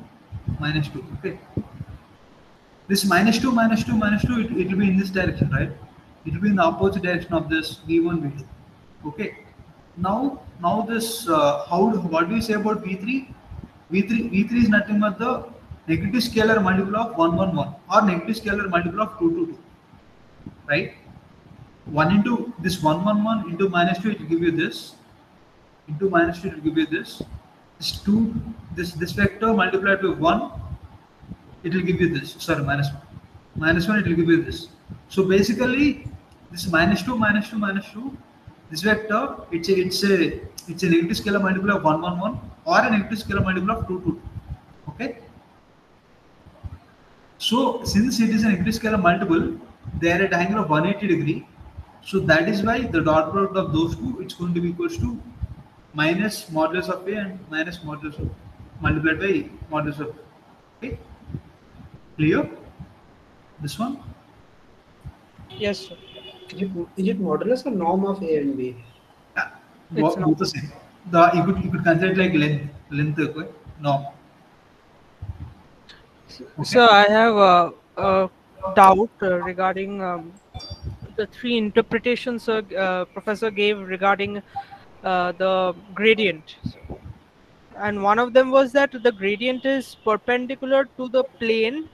minus 2 okay this minus 2 minus 2 minus 2 it, it will be in this direction right? It will be in the opposite direction of this v1 v2 okay. Now now this uh, how what do you say about v3 v3 v3 is nothing but the negative scalar multiple of 111 or negative scalar multiple of 222 right? 1 into this 111 into minus 2 it will give you this. Into minus 2 it will give you this. This 2 this this vector multiplied by 1 it will give you this. Sorry minus 1 minus 1 it will give you this. So basically this minus 2 minus 2 minus 2 this vector it's a it's a it's a negative scalar multiple of 111 or a negative scalar multiple of 222 okay? So since it is a negative scalar multiple they are at angle of 180 degree. So that is why the dot product of those two it's going to be equals to minus modulus of a and minus modulus of multiplied by modulus of okay clear this one Yes, sir. Is it, is it modulus or norm of A and B? Both, both the same. The you could you could consider it like length length okay? no. So I have a, a doubt uh, regarding um, the three interpretations uh, uh, Professor gave regarding uh, the gradient. And one of them was that the gradient is perpendicular to the plane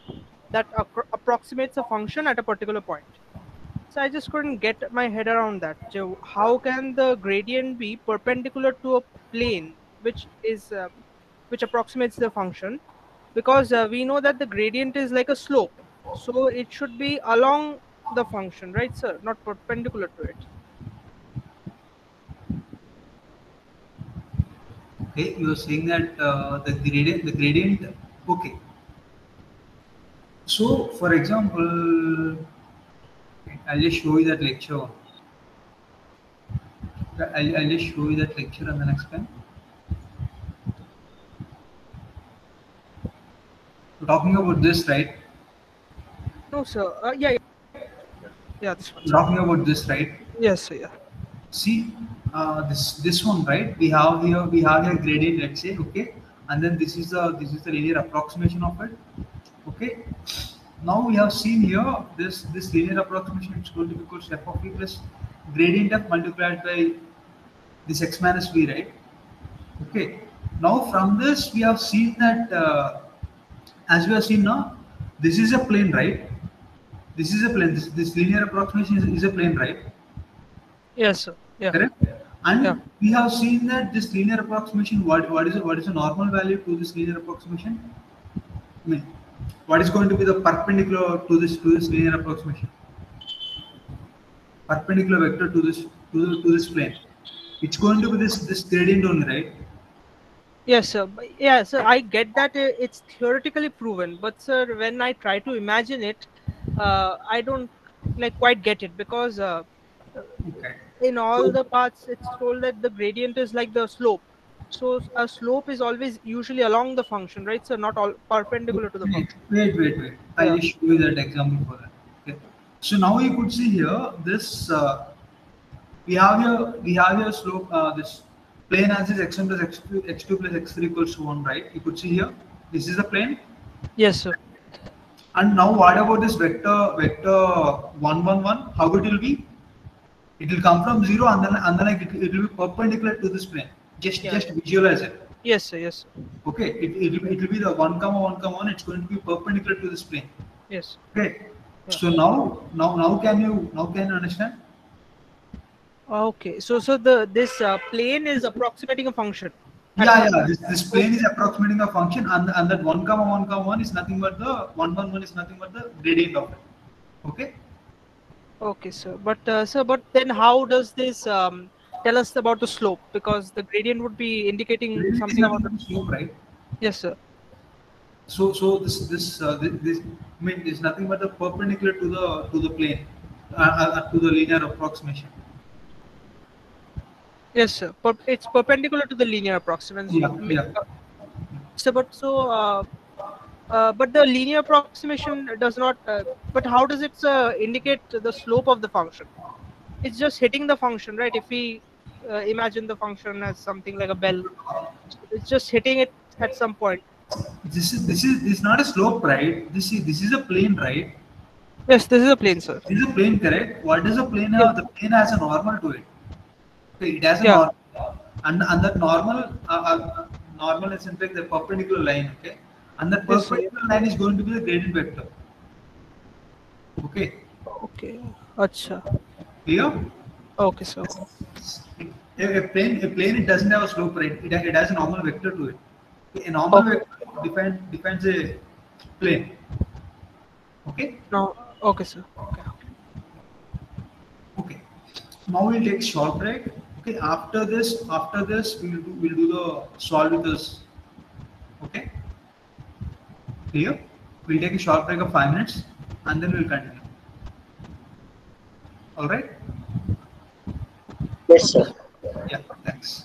that approximates a function at a particular point. So I just couldn't get my head around that. So how can the gradient be perpendicular to a plane which is uh, which approximates the function? Because uh, we know that the gradient is like a slope, so it should be along the function, right, sir? Not perpendicular to it. Okay, you are saying that uh, the gradient the gradient okay. So for example, I'll just show you that lecture. I'll, I'll just show you that lecture on the next pen. We're talking about this, right? No, sir. Uh, yeah, yeah, yeah. This one. Talking about this, right? Yes, sir. Yeah. See, uh, this this one, right? We have here we have here gradient, let's say, okay, and then this is the this is the linear approximation of it, okay. Now we have seen here this this linear approximation is going to be equal to f of v plus gradient f multiplied by this x minus v, right? Okay. Now from this we have seen that uh, as we have seen now, this is a plane, right? This is a plane. This, this linear approximation is, is a plane, right? Yes, sir. Yeah. Correct. And Yeah. we have seen that this linear approximation. What what is? What is the normal value to this linear approximation? I mean, what is going to be the perpendicular to this to this linear approximation? Perpendicular vector to this to the, to this plane. It's going to be this this gradient only, right? Yes, sir. Yeah, sir. I get that uh, it's theoretically proven, but sir, when I try to imagine it, uh, I don't like quite get it because uh, Okay. In all the parts it's told that the gradient is like the slope. So a slope is always usually along the function, right? So not all perpendicular to the function. wait, wait, wait. I'll Yeah. show you that example for that. Okay. So now you could see here this. Uh, we have here we have here slope. Uh, this plane as is x1 plus x2, x2 plus x3 equals to one, right? You could see here. This is the plane. Yes, sir. And now what about this vector vector one one one? How it will be? It will come from zero and then and then like it, it will be perpendicular to this plane. Just Yeah. just visualize it. Yes, sir. Yes, sir. Okay. It, it, will, be- it will be the one comma one comma one. It's going to be perpendicular to this plane. Yes. Okay. So now, now, now can you now can you understand? Okay. So so the this uh, plane is approximating a function. Yeah, yeah. This, this plane is approximating a function, and and that one comma one comma one is nothing but the one one one is nothing but the gradient of it. Okay. Okay, sir. But uh, sir, but then how does this um, tell us about the slope? Because the gradient would be indicating Gradient something about the slope, right? Yes, sir. So so this this uh, this, this I mean is nothing but the perpendicular to the to the plane, uh, uh, to the linear approximation. Yes, sir. Per- it's perpendicular to the linear approximation. Yeah, yeah. uh, So, but so, uh, but the linear approximation does not. Uh, but how does it uh, indicate the slope of the function? It's just hitting the function, right? If we uh, imagine the function as something like a bell, it's just hitting it at some point. This is this is this is not a slope, right? This is this is a plane, right? Yes, this is a plane, sir. This is a plane, correct? What does a plane have? The plane has a normal to it. Okay, it has a Yeah. normal, and and that normal, uh, normal is in fact the perpendicular line. Okay, and that perpendicular line is going to be the gradient vector. Okay, Okay. Acha. clear? Okay, sir. A, a plane, a plane, it doesn't have a slope, right? It, it has a normal vector to it. A normal Okay. vector defines defines a plane. Okay. No. Okay, sir. Okay. Okay. Now we'll take short break. Okay. After this, after this, we'll do, we'll do the solve with this. Clear? We'll take a short break of five minutes and then we'll continue. All right. Yes, sir. Yeah. Thanks.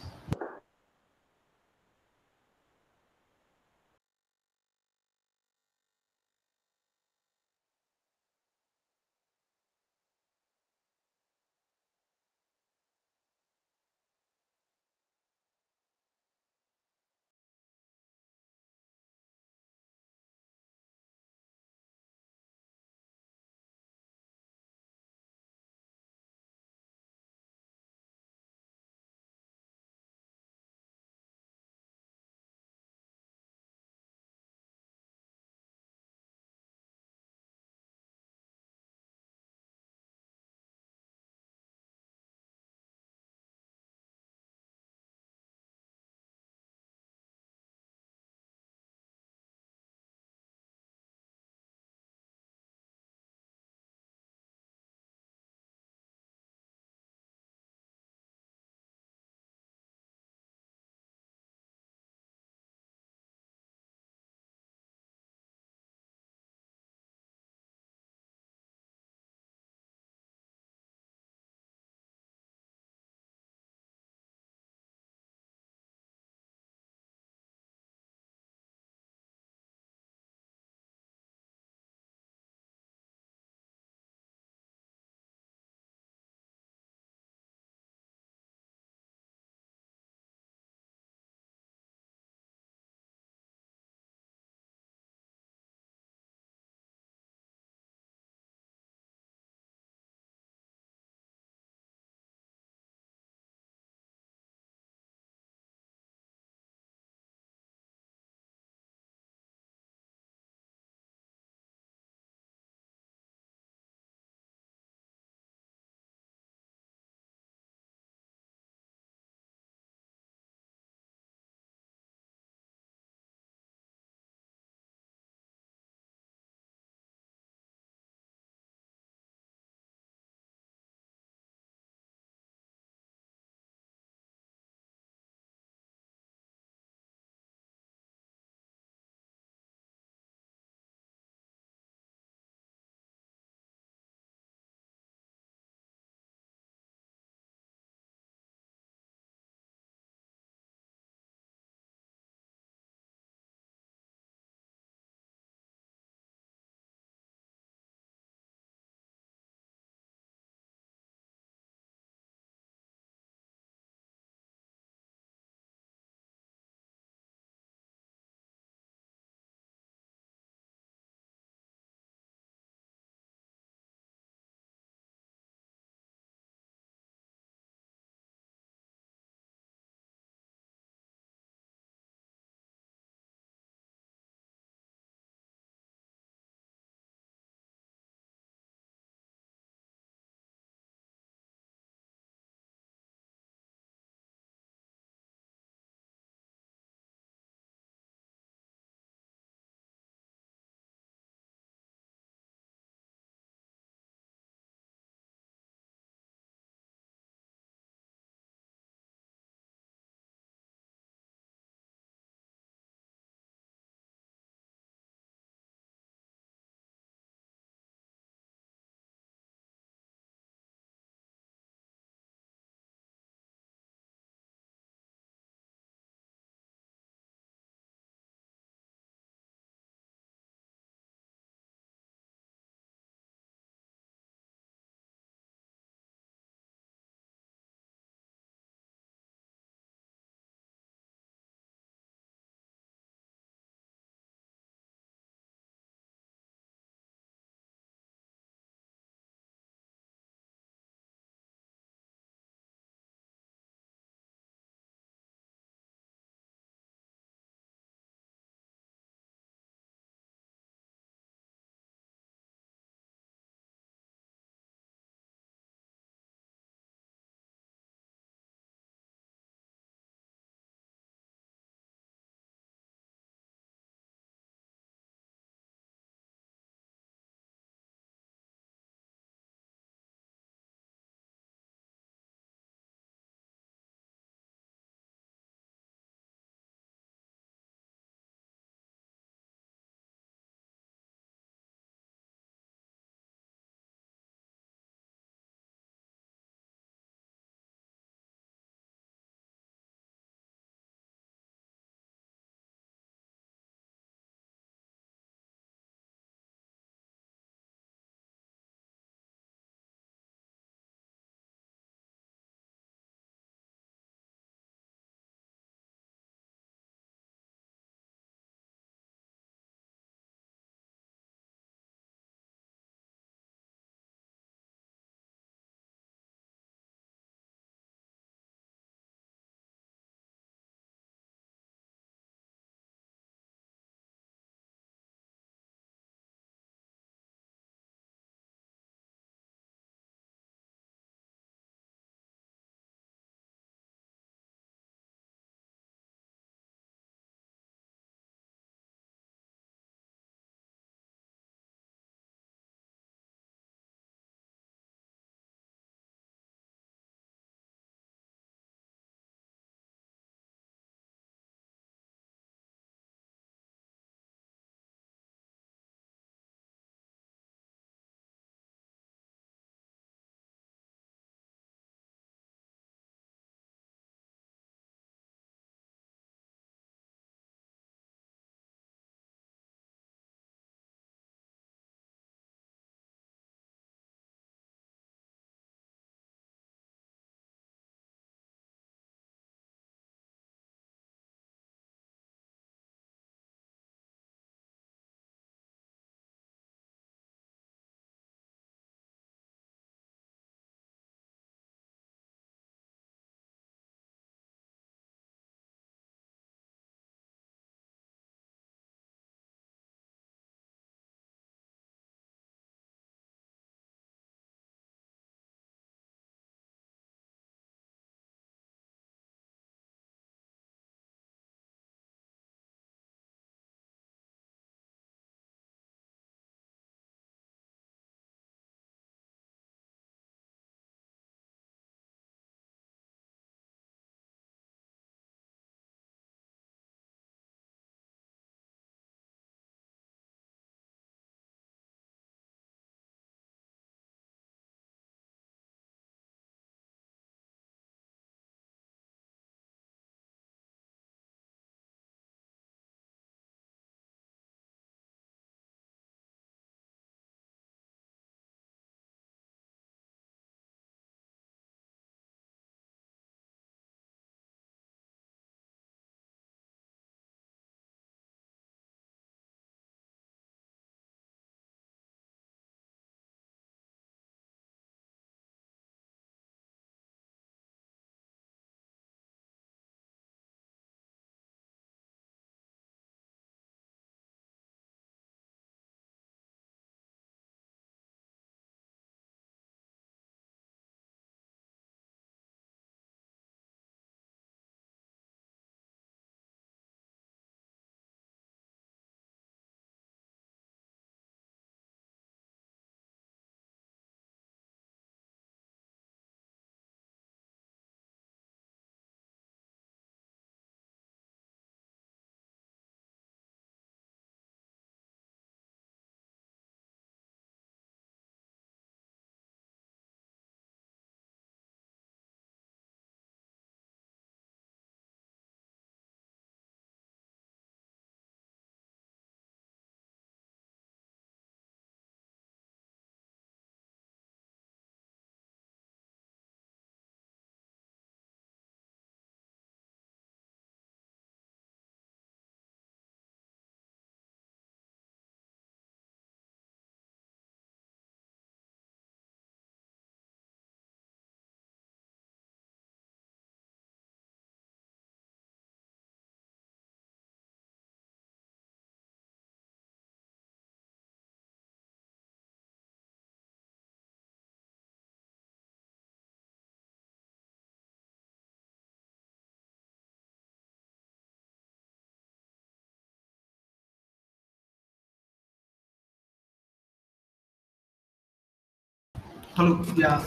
Hello. Yeah.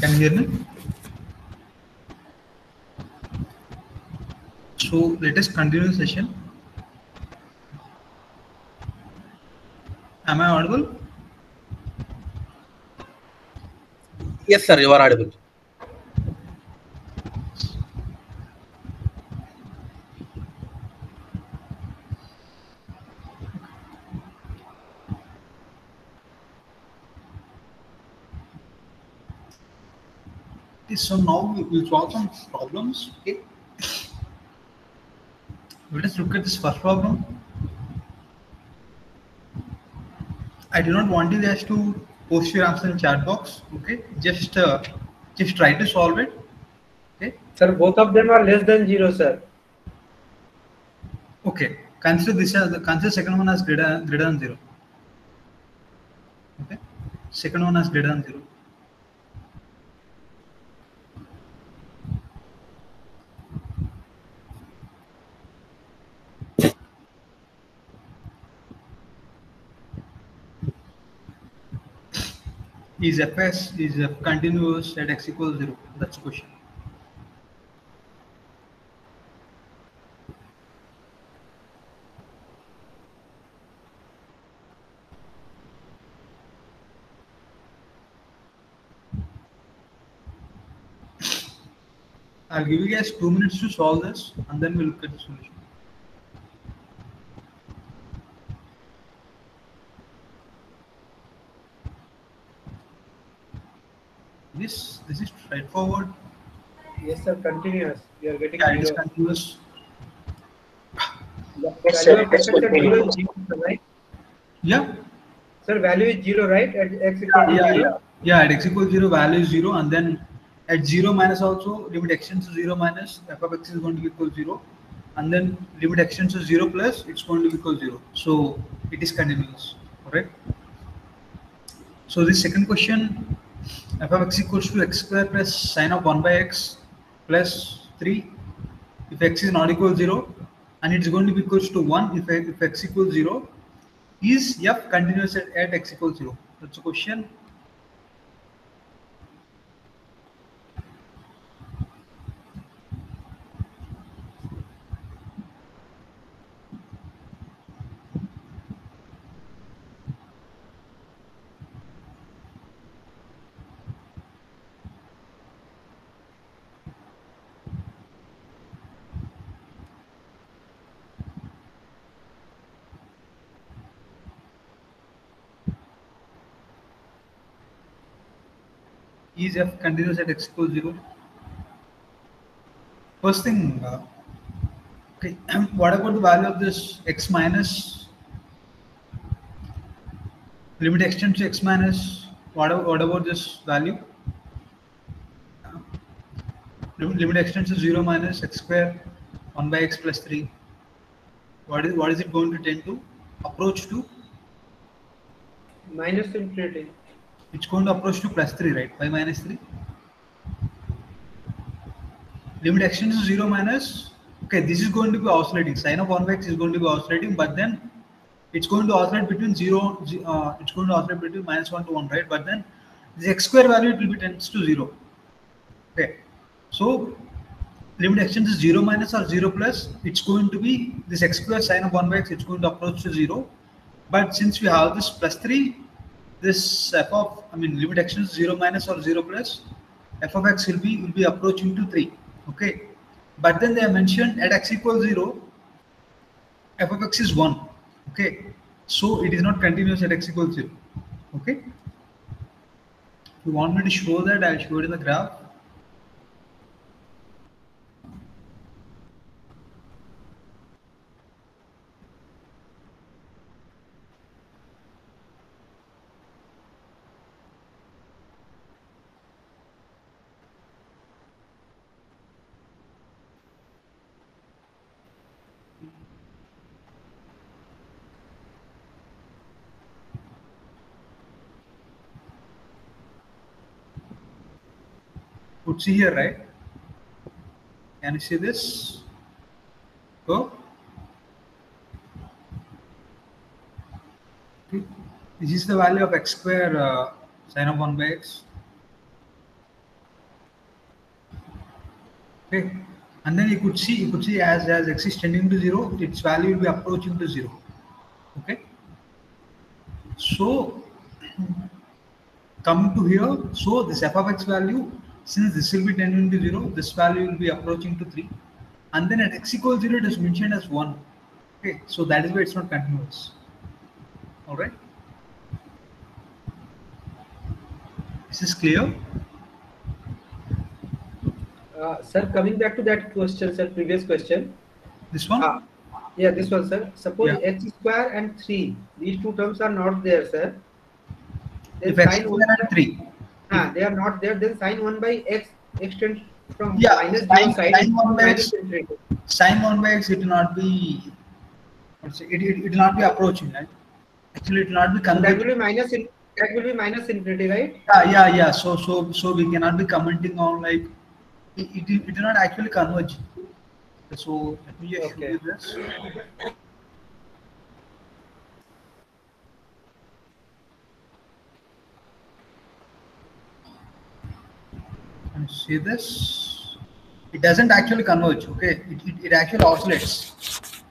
Can you hear me? So let us continue the session. Am I audible? Yes, sir, you are audible. Okay, so now we will solve some problems. Okay. Let us look at this first problem. I do not want you guys to post your answer in chat box. Okay, just uh, just try to solve it. Okay. Sir, both of them are less than zero, sir. Okay. Consider this as the consider second one as greater greater than zero. Okay. Second one as greater than zero. Is fs is f continuous at x equals zero? That's the question. I'll give you guys two minutes to solve this and then we'll look at the solution. This this is straightforward. Yes, sir, continuous. We are getting Yeah, it is zero. continuous. The Yes, sir, of this x would at be- zero is zero, sir, right? Yeah, Sir, value is zero, right? At x equal to yeah, zero. yeah. Yeah, at x equals zero, value is zero, and then at zero minus also limit extends to zero minus f of x is going to be equal to zero, and then limit extends to zero plus it's going to be equal to zero. So it is continuous, correct? So the second question, f of x equals to x square plus sine of one by x plus three. If x is not equal to zero, and it's going to be equals to one if, if x equals zero, is f continuous at, at x equals zero? That's the question. Is f continuous at x equals 0 first thing uh, okay *clears throat* what about the value of this x minus? Limit extends to x minus. What, about- what about this value? Limit, limit extends to 0 minus x square 1 by x plus 3 what is what is it going to tend to? Approach to? Minus infinity. It's going to approach to plus 3 right? 5 minus 3 limit extends to 0 minus. Okay this is going to be oscillating. Sine of one x is going to be oscillating but then it's going to oscillate between 0 uh, it's going to oscillate between minus 1 to 1 right? But then this x square value it will be tends to 0 okay so limit extends to 0 minus or 0 plus it's going to be this x square sine of 1 by x it's going to approach to 0 but since we have this plus 3 this f of i mean limit extends is 0 minus or 0 plus f of x will be will be approaching to 3 okay? But then they have mentioned at x equals 0 f of x is 1 okay? So it is not continuous at x equals 0 okay? If you want me to show that i'll show it in the graph see here, right? Can you see this? Go. Okay. This is the value of x square uh, sine of 1 by x. Okay. And then you could see, you could see as, as x is tending to 0, its value will be approaching to 0. Okay. So, come to here, so this f of x value since this will be tending to zero, this value will be approaching to three, and then at x equals zero, it is mentioned as one. Okay, so that is why it's not continuous. All right. This is clear. Uh, sir, coming back to that question, sir, previous question. This one? Ah, yeah, this one, sir. Suppose Yeah. x square and 3, these two terms are not there, sir. Then If x square and three. Ah, they are not there, then sine 1 by x extends from Yeah, minus sine- side sine one by x- Sine one by x, it will not be. it, it, it, will not be approaching, right? Actually, it will not be So that converging. will be minus in, that will be minus infinity, right? Yeah, yeah, yeah. So, so, so we cannot be commenting on like it. It, it will not actually converge. So let me just show you this. See this. It doesn't actually converge. Okay, it, it, it actually oscillates.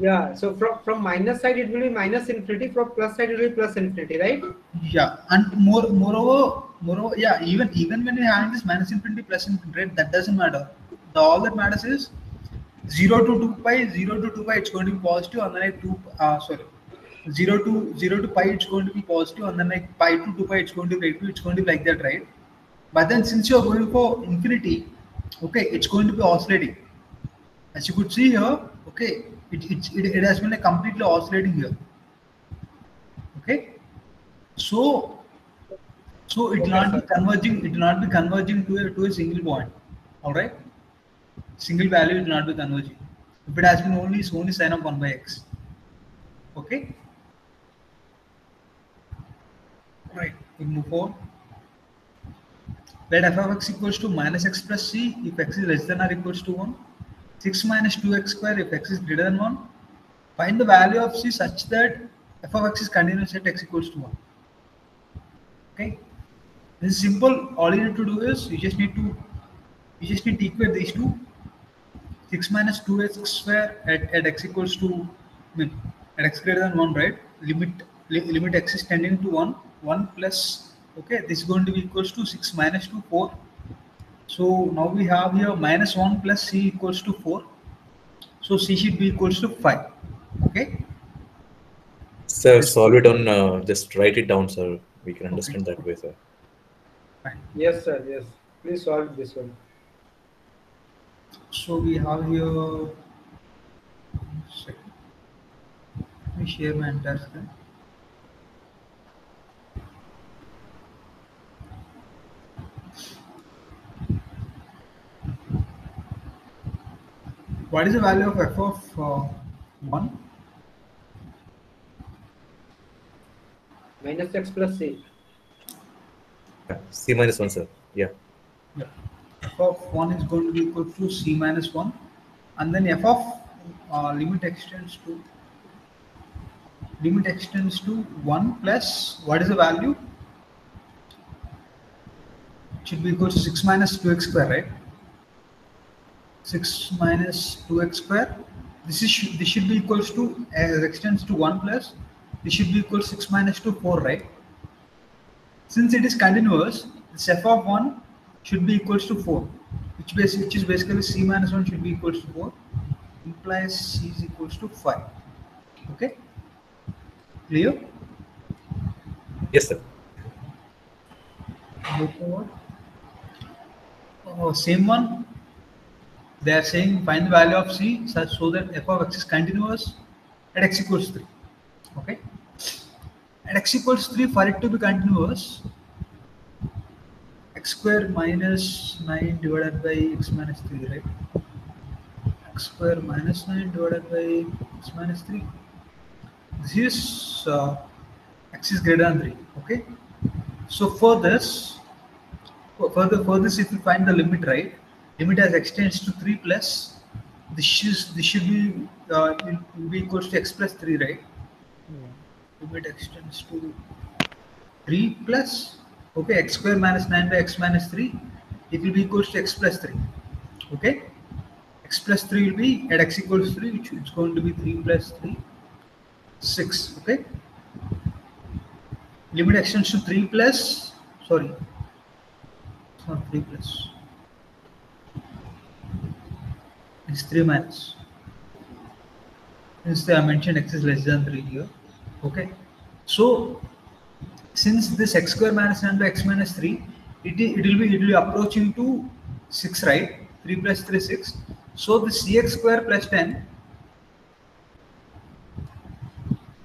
Yeah, so from, from minus side it will be minus infinity, from plus side it will be plus infinity, right? Yeah, and more moreover, moreover, yeah, even even when you're having this minus infinity plus infinity, right, that doesn't matter. The all that matters is zero to two pi, zero to two pi, it's going to be positive, and then like two, uh, sorry, zero to zero to pi, it's going to be positive, and then like pi to two pi, it's going to be negative. It's going to be like that, right? But then since you're going for infinity, okay, it's going to be oscillating. As you could see here, okay, it, it, it, it has been like completely oscillating here. Okay, so so it will not be converging. It will not be converging to a to a single point. All right, single value will not be converging. If it has been only it's only sine of one by x. Okay. Right. We move forward. Let f of x equals to minus x plus c if x is less than or equals to 1. 6 minus 2x square if x is greater than 1. Find the value of c such that f of x is continuous at x equals to 1. Okay. This is simple. All you need to do is you just need to you just need to equate these two. 6 minus 2x square at, at x equals to at x greater than 1, right? Limit li, limit x is tending to 1. 1 plus okay this is going to be equals to 6 minus 2 4 so now we have here minus 1 plus c equals to 4 so c should be equals to 5 okay Sir, solve it on, uh, just write it down, sir. We can understand that way, sir. Yes, sir, yes. Please solve this one. so we have here one second. let me share my entire screen what is the value of f of uh, 1 Minus x plus c. Yeah, C minus 1, sir. Yeah. Yeah. f of 1 is going to be equal to c minus 1 and then f of uh, limit extends to limit extends to 1 plus what is the value it should be equal to 6 minus 2x square right 6 minus 2x square. This is this should be equals to as extends to 1 plus this should be equal to 6 minus 2 4 right? Since it is continuous this f of 1 should be equals to 4 which base which is basically c minus 1 should be equals to 4 implies c is equals to 5 okay? Clear? Yes, sir. Oh, same one they are saying find the value of c such so that f of x is continuous at x equals 3 okay? At x equals 3 for it to be continuous x square minus 9 divided by x minus 3 right? X square minus 9 divided by x minus 3 this is uh, x is greater than 3 okay? So for this for the, for this if you find the limit right limit as extends to 3 plus. This is this should be uh, be equals to x plus 3 right? Limit extends to 3 plus. Okay x square minus 9 by x minus 3 it will be equals to x plus 3 okay? X plus 3 will be at x equals 3 which it's going to be 3 plus 3 6 okay? Limit extends to 3 plus sorry it's not 3 plus it's 3 minus since I mentioned x is less than 3 here. Okay. So since this x square minus 9 by x minus 3 it, it will be it will be approaching to 6 right? 3 plus 3 6 so the cx square plus 10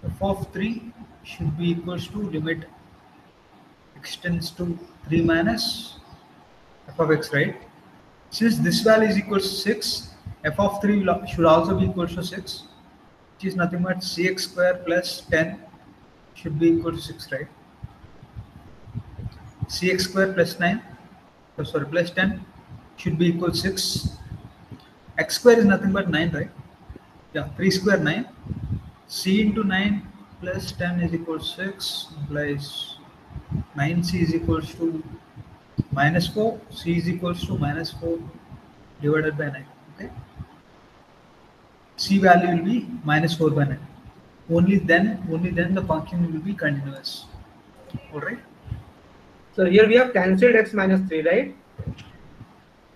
f of 3 should be equals to limit extends to 3 minus f of x right? Since this value is equal to 6 f of 3 should also be equal to 6 which is nothing but cx square plus 10 should be equal to 6 right? Cx square plus 9 oh, sorry plus 10 should be equal to 6 x square is nothing but 9 right? Yeah 3 square 9 c into 9 plus 10 is equal to 6 implies 9c is equals to minus 4 c is equals to minus 4 divided by 9 okay c value will be minus 4 by 9 only then only then the function will be continuous all right So here we have cancelled x minus 3, right?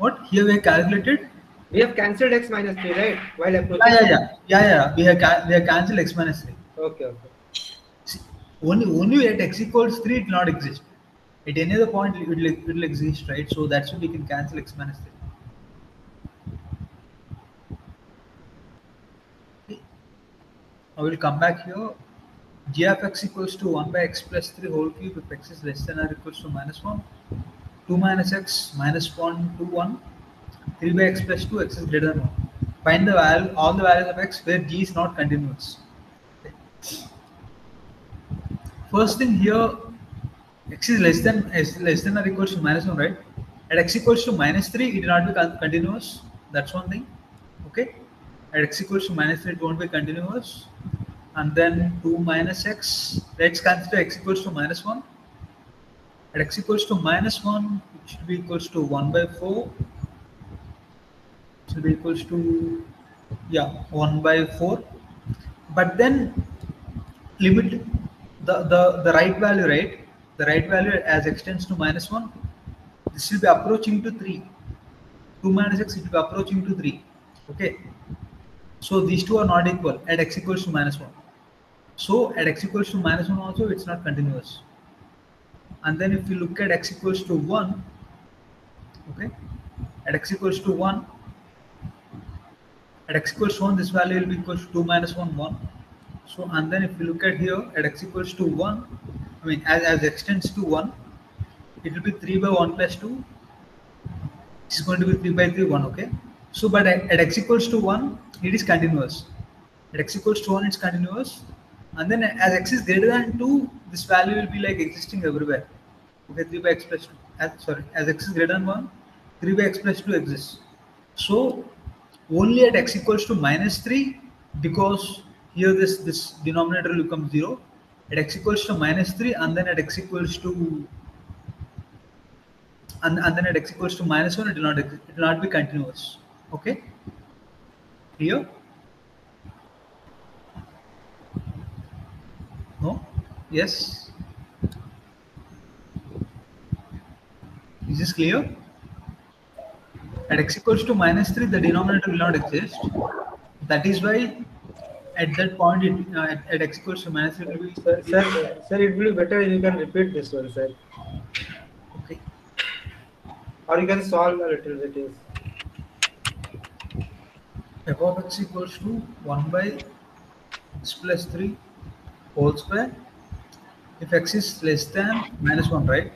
what here we have calculated We have cancelled x minus 3, right? While yeah approaching. yeah yeah yeah yeah yeah. we have ca- we have cancelled x minus 3 Okay, okay. only only at x equals 3 it will not exist at any other point it will, it will exist right so that's why we can cancel x minus 3 Okay. I will come back here. G of x equals to 1 by x plus 3 whole cube if x is less than or equals to minus 1 2 minus x minus 1 2 1 3 by x plus 2 x is greater than 1 find the value all the values of x where g is not continuous. First thing here x is less than is less than or equals to minus 1 right? At x equals to minus 3 it will not be continuous. That's one thing x equals to minus 3 it won't be continuous. And then 2 minus x. Let's consider x equals to minus 1 at x equals to minus 1 it should be equals to 1 by 4 should be equals to yeah 1 by 4 but then limit the the the right value right? The right value as extends to minus 1 this will be approaching to 3 2 minus x it will be approaching to 3 okay so these two are not equal at x equals to minus 1 so at x equals to minus 1 also it's not continuous. And then if you look at x equals to 1 okay at x equals to 1 at x equals to 1 this value will be equal to 2 minus 1 1 so and then if you look at here at x equals to 1 i mean as, as extends to 1 it will be 3 by 1 plus 2 it's going to be 3 by 3 1 okay so but at, x equals to 1 it is continuous. At x equals to 1 it's continuous. And then as x is greater than 2 this value will be like existing everywhere. Okay 3 by x plus 2 as, sorry as x is greater than 1 3 by x plus 2 exists. So only at x equals to minus 3 because here this this denominator will become 0 at x equals to minus 3 and then at x equals to and, and then at x equals to minus 1 it will not it will not be continuous okay. Here no? Yes? Is this clear? At x equals to minus 3 the denominator will not exist. That is why at that point it, uh, at, at x equals to minus 3 it will be Sir, sir, sir, it will be better if you can repeat this one, sir. okay. Or you can solve a little bit. Of x equals to 1 by x plus 3 whole square. If x is less than minus 1 right?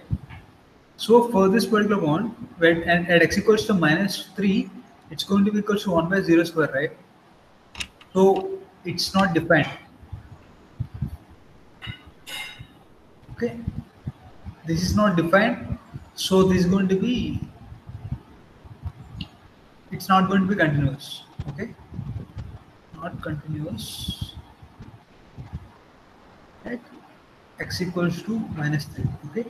So for this particular one when and at x equals to minus 3 it's going to be equal to 1 by 0 square right? So it's not defined. Okay. This is not defined. So this is going to be it's not going to be continuous okay. Not continuous. At x equals to minus 3 okay?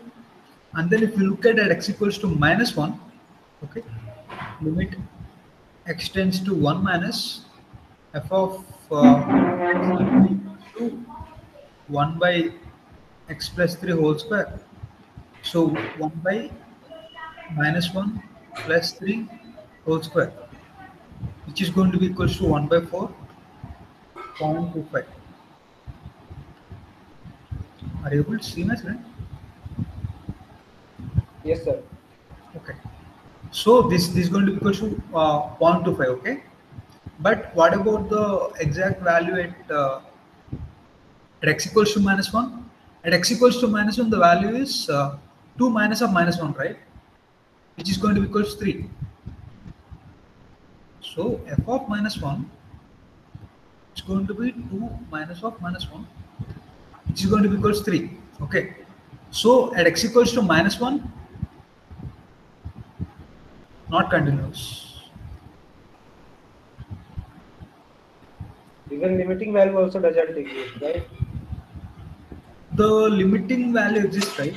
And then if you look at at x equals to minus 1 okay? Limit x tends to 1 minus f of uh, to 1 by x plus 3 whole square. So 1 by minus 1 plus 3 whole square, which is going to be equals to 1 by 4 0.25. Are you able to see my screen? Yes, sir. Okay. So this, this is going to be equal to uh, 0.25, okay? But what about the exact value at, uh, at x equals to minus 1? At x equals to minus 1, the value is uh, 2 minus of minus 1, right? Which is going to be equals to 3. So f of minus 1 is going to be 2 minus of minus 1, which is going to be equals 3. Okay. So at x equals to minus 1, not continuous. Even limiting value also doesn't exist, right? The limiting value exists, right?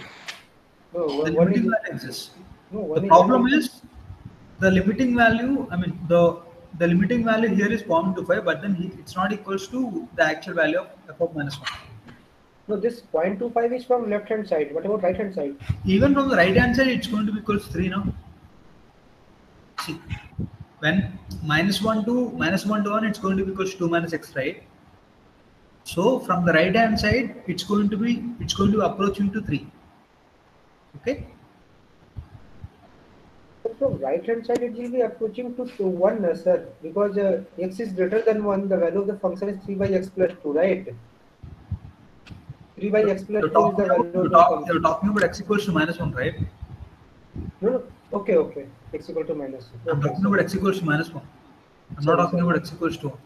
No, The one, limiting is value exists. no The problem is is the limiting value. I mean, the the limiting value here is 0.25, but then it's not equals to the actual value of f of minus 1. no this 0.25 is from left hand side. What about right hand side? Even from the right hand side, it's going to be equals to 3 now. See, when minus 1 to minus 1 to 1, it's going to be equals to 2 minus x, right? So from the right hand side, it's going to be it's going to approach into 3. Okay. From right hand side, it will be approaching to, to 1, uh, sir, because uh, x is greater than 1, the value of the function is 3 by x plus 2, right? 3 by x plus 2 You're is talking, the about, value of you're, the talk, function. you're talking about x equals to minus 1, right? No, no, okay, okay. x equal to minus 2. I'm talking about x equals to minus 1. I'm not talking sorry. about x equals to 1.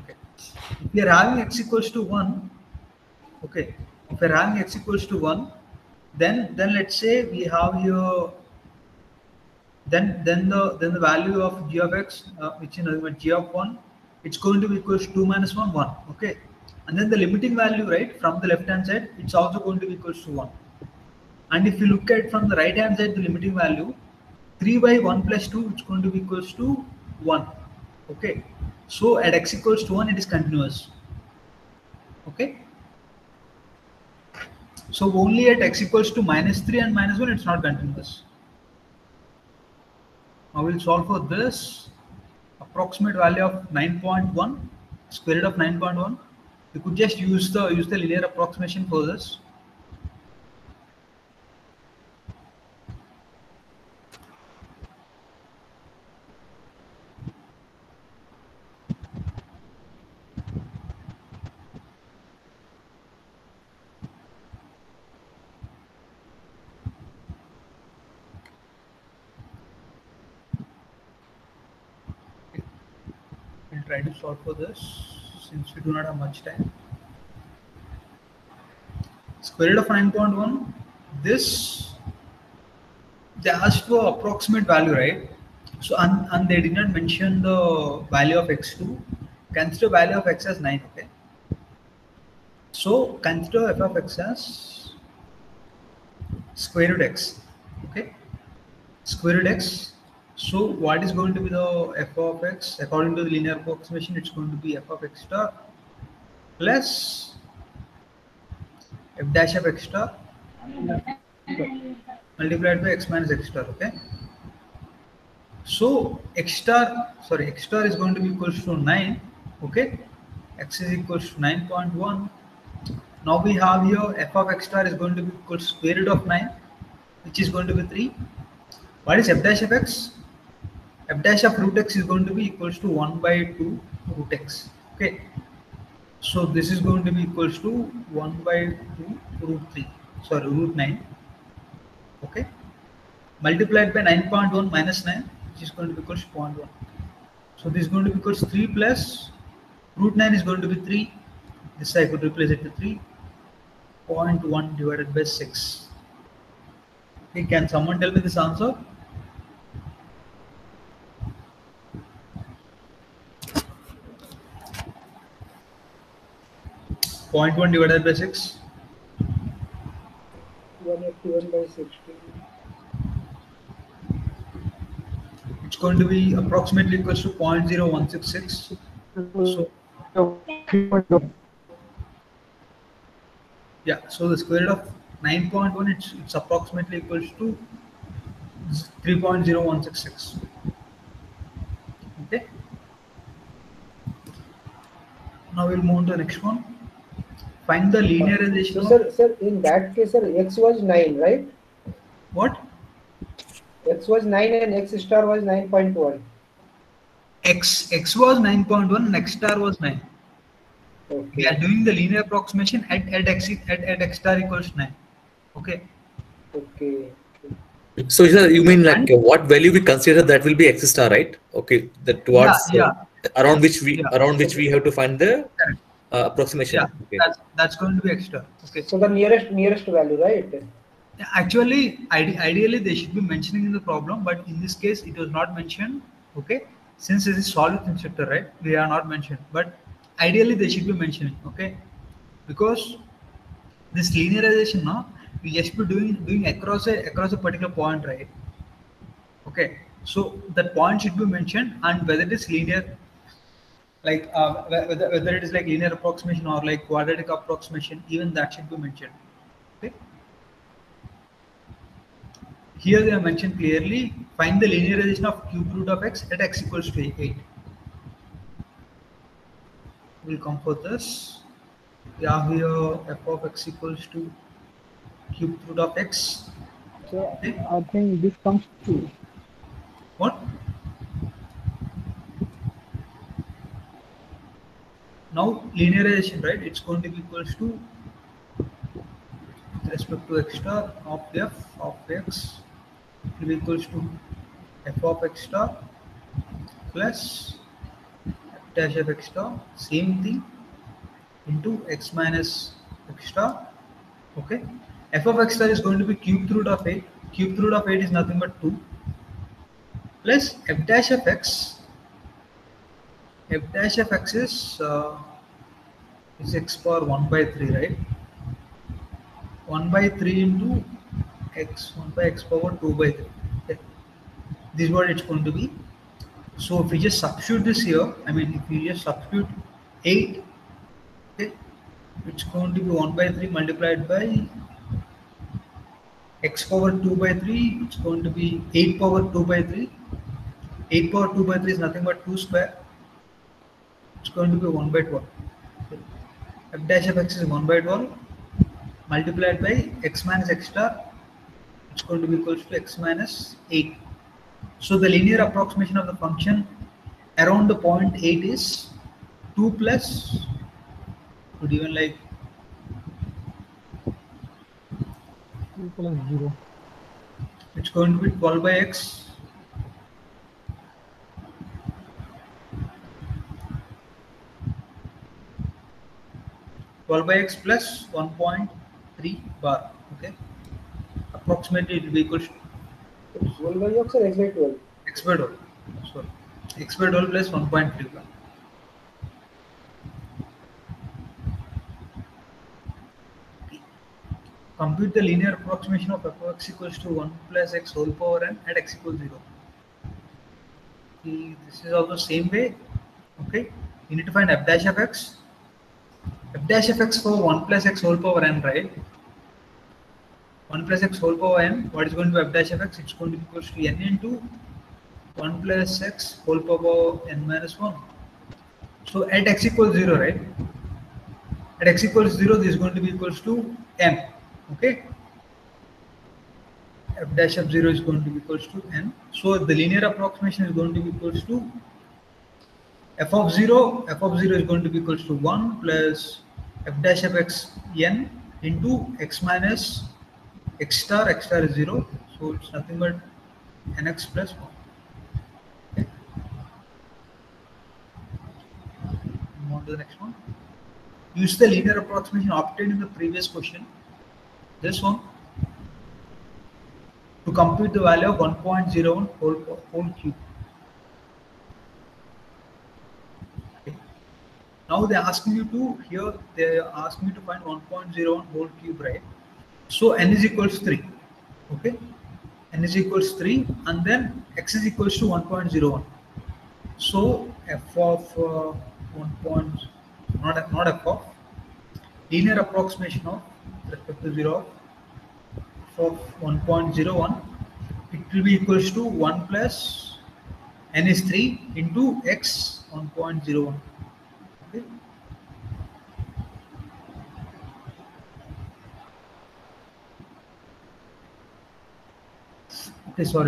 Okay. If you're having x equals to 1, okay, if you're having x equals to 1, then then let's say we have here then then the then the value of g of x uh, which is nothing but g of 1 it's going to be equals to 2 minus 1 1 okay? And then the limiting value right from the left hand side it's also going to be equals to 1 and if you look at from the right hand side the limiting value 3 by 1 plus 2 it's going to be equals to 1 okay? So at x equals to 1 it is continuous okay? So only at x equals to minus 3 and minus 1 it's not continuous now we'll solve for this approximate value of 9.1 square root of 9.1 you could just use the use the linear approximation for this For this since we do not have much time. Square root of 9.1. This they asked for approximate value, right? So and, and they did not mention the value of x2. Consider value of x as 9, okay? So consider f of x as square root x, okay? Square root x so what is going to be the f of x? According to the linear approximation, it's going to be f of x star plus f dash of x star multiplied by x minus x star. Okay. So x star, sorry, x star is going to be equals to 9. Okay. x is equals to 9.1. Now we have here f of x star is going to be equal to square root of 9, which is going to be 3. What is f dash of x? F dash of root x is going to be equals to 1 by 2 root x okay? So this is going to be equals to 1 by 2 root 3 sorry root 9 okay? Multiplied by 9.1 minus 9 which is going to be equals to 0.1 so this is going to be equals 3 plus root 9 is going to be 3 this I could replace it to 3 0.1 divided by 6 okay can someone tell me this answer Point one divided by six. 181 by 60. It's going to be approximately equals to 0.0166. So yeah, so the square root of 9.1 it's, it's approximately equals to 3.0166. Okay. Now we'll move on to the next one. Find the linearization. So, of- sir, sir, in that case, sir, x was 9, right? What? x was 9 and x star was 9.1. X X was 9.1 and X star was 9. Okay. We are doing the linear approximation at, at X at, at X star equals 9. Okay. Okay. So sir, you mean like uh, what value we consider that will be x star, right? Okay, that towards Yeah, uh, around which we Yeah. around which we have to find the Correct. Uh, approximation. Yeah, Okay. that's that's going to be extra. Okay. So the nearest nearest value, right? Actually, ide- ideally they should be mentioning in the problem, but in this case it was not mentioned. Okay, since this is solid instructor, right? They are not mentioned, but ideally they should be mentioning. Okay, because this linearization now we just be doing doing across a across a particular point, right? Okay, so that point should be mentioned, and whether it is linear, like uh, whether whether it is like linear approximation or like quadratic approximation, even that should be mentioned. Okay. Here they are mentioned clearly, find the linearization of cube root of x at x equals to 8. We'll come for this. Yeah, here f of x equals to cube root of x. So I think this comes to What? Now linearization, right? It's going to be equals to with respect to x star of f of x will be equals to f of x star plus f dash of x star same thing into x minus x star okay? F of x star is going to be cube root of 8 cube root of 8 is nothing but 2 plus f dash of x f dash of x is uh, is x power 1 by 3 right? 1 by 3 into x 1 by x power 2 by 3 okay. this is what it's going to be. So if we just substitute this here i mean if we just substitute 8 okay it's going to be 1 by 3 multiplied by x power 2 by 3 it's going to be 8 power 2 by 3 8 power 2 by 3 is nothing but 2 square going to be 1 by 12 Okay. f dash of x is 1 by 12 multiplied by x minus x star it's going to be equals to x minus 8 so the linear approximation of the function around the point 8 is 2 plus would even like two plus zero. it's going to be 12 by x Twelve by x plus one point three bar. Okay, approximately it will be equal to It's 1 by x or x by 12? x by 12. Sorry, x by 12 plus 1.3 bar. Compute the linear approximation of f of x equals to 1 plus x whole power n at x equals 0. This is also same way. Okay, you need to find f dash of x. f dash of x for 1 plus x whole power n, right? 1 plus x whole power n, what is going to be f dash of x? It's going to be equals to n into 1 plus x whole power n minus 1. So at x equals 0, right? At x equals 0, this is going to be equals to m. Okay? f dash of 0 is going to be equals to n. So the linear approximation is going to be equals to f of 0, f of 0 is going to be equals to 1 plus f dash of x n into x minus x star, x star is 0. So it's nothing but nx plus 1. Okay. Move on to the next one. Use the linear approximation obtained in the previous question. This one to compute the value of 1.01 whole, whole cube. Okay. Now they're asking you to, here they are asking you to find 1.01 whole cube, right? So n is equals 3. Okay. n is equals 3 and then x is equals to 1.01 so f of uh, 1 point not not f of linear approximation of respect to 0 of 1.01 it will be equals to 1 plus n is 3 into x 1.01 okay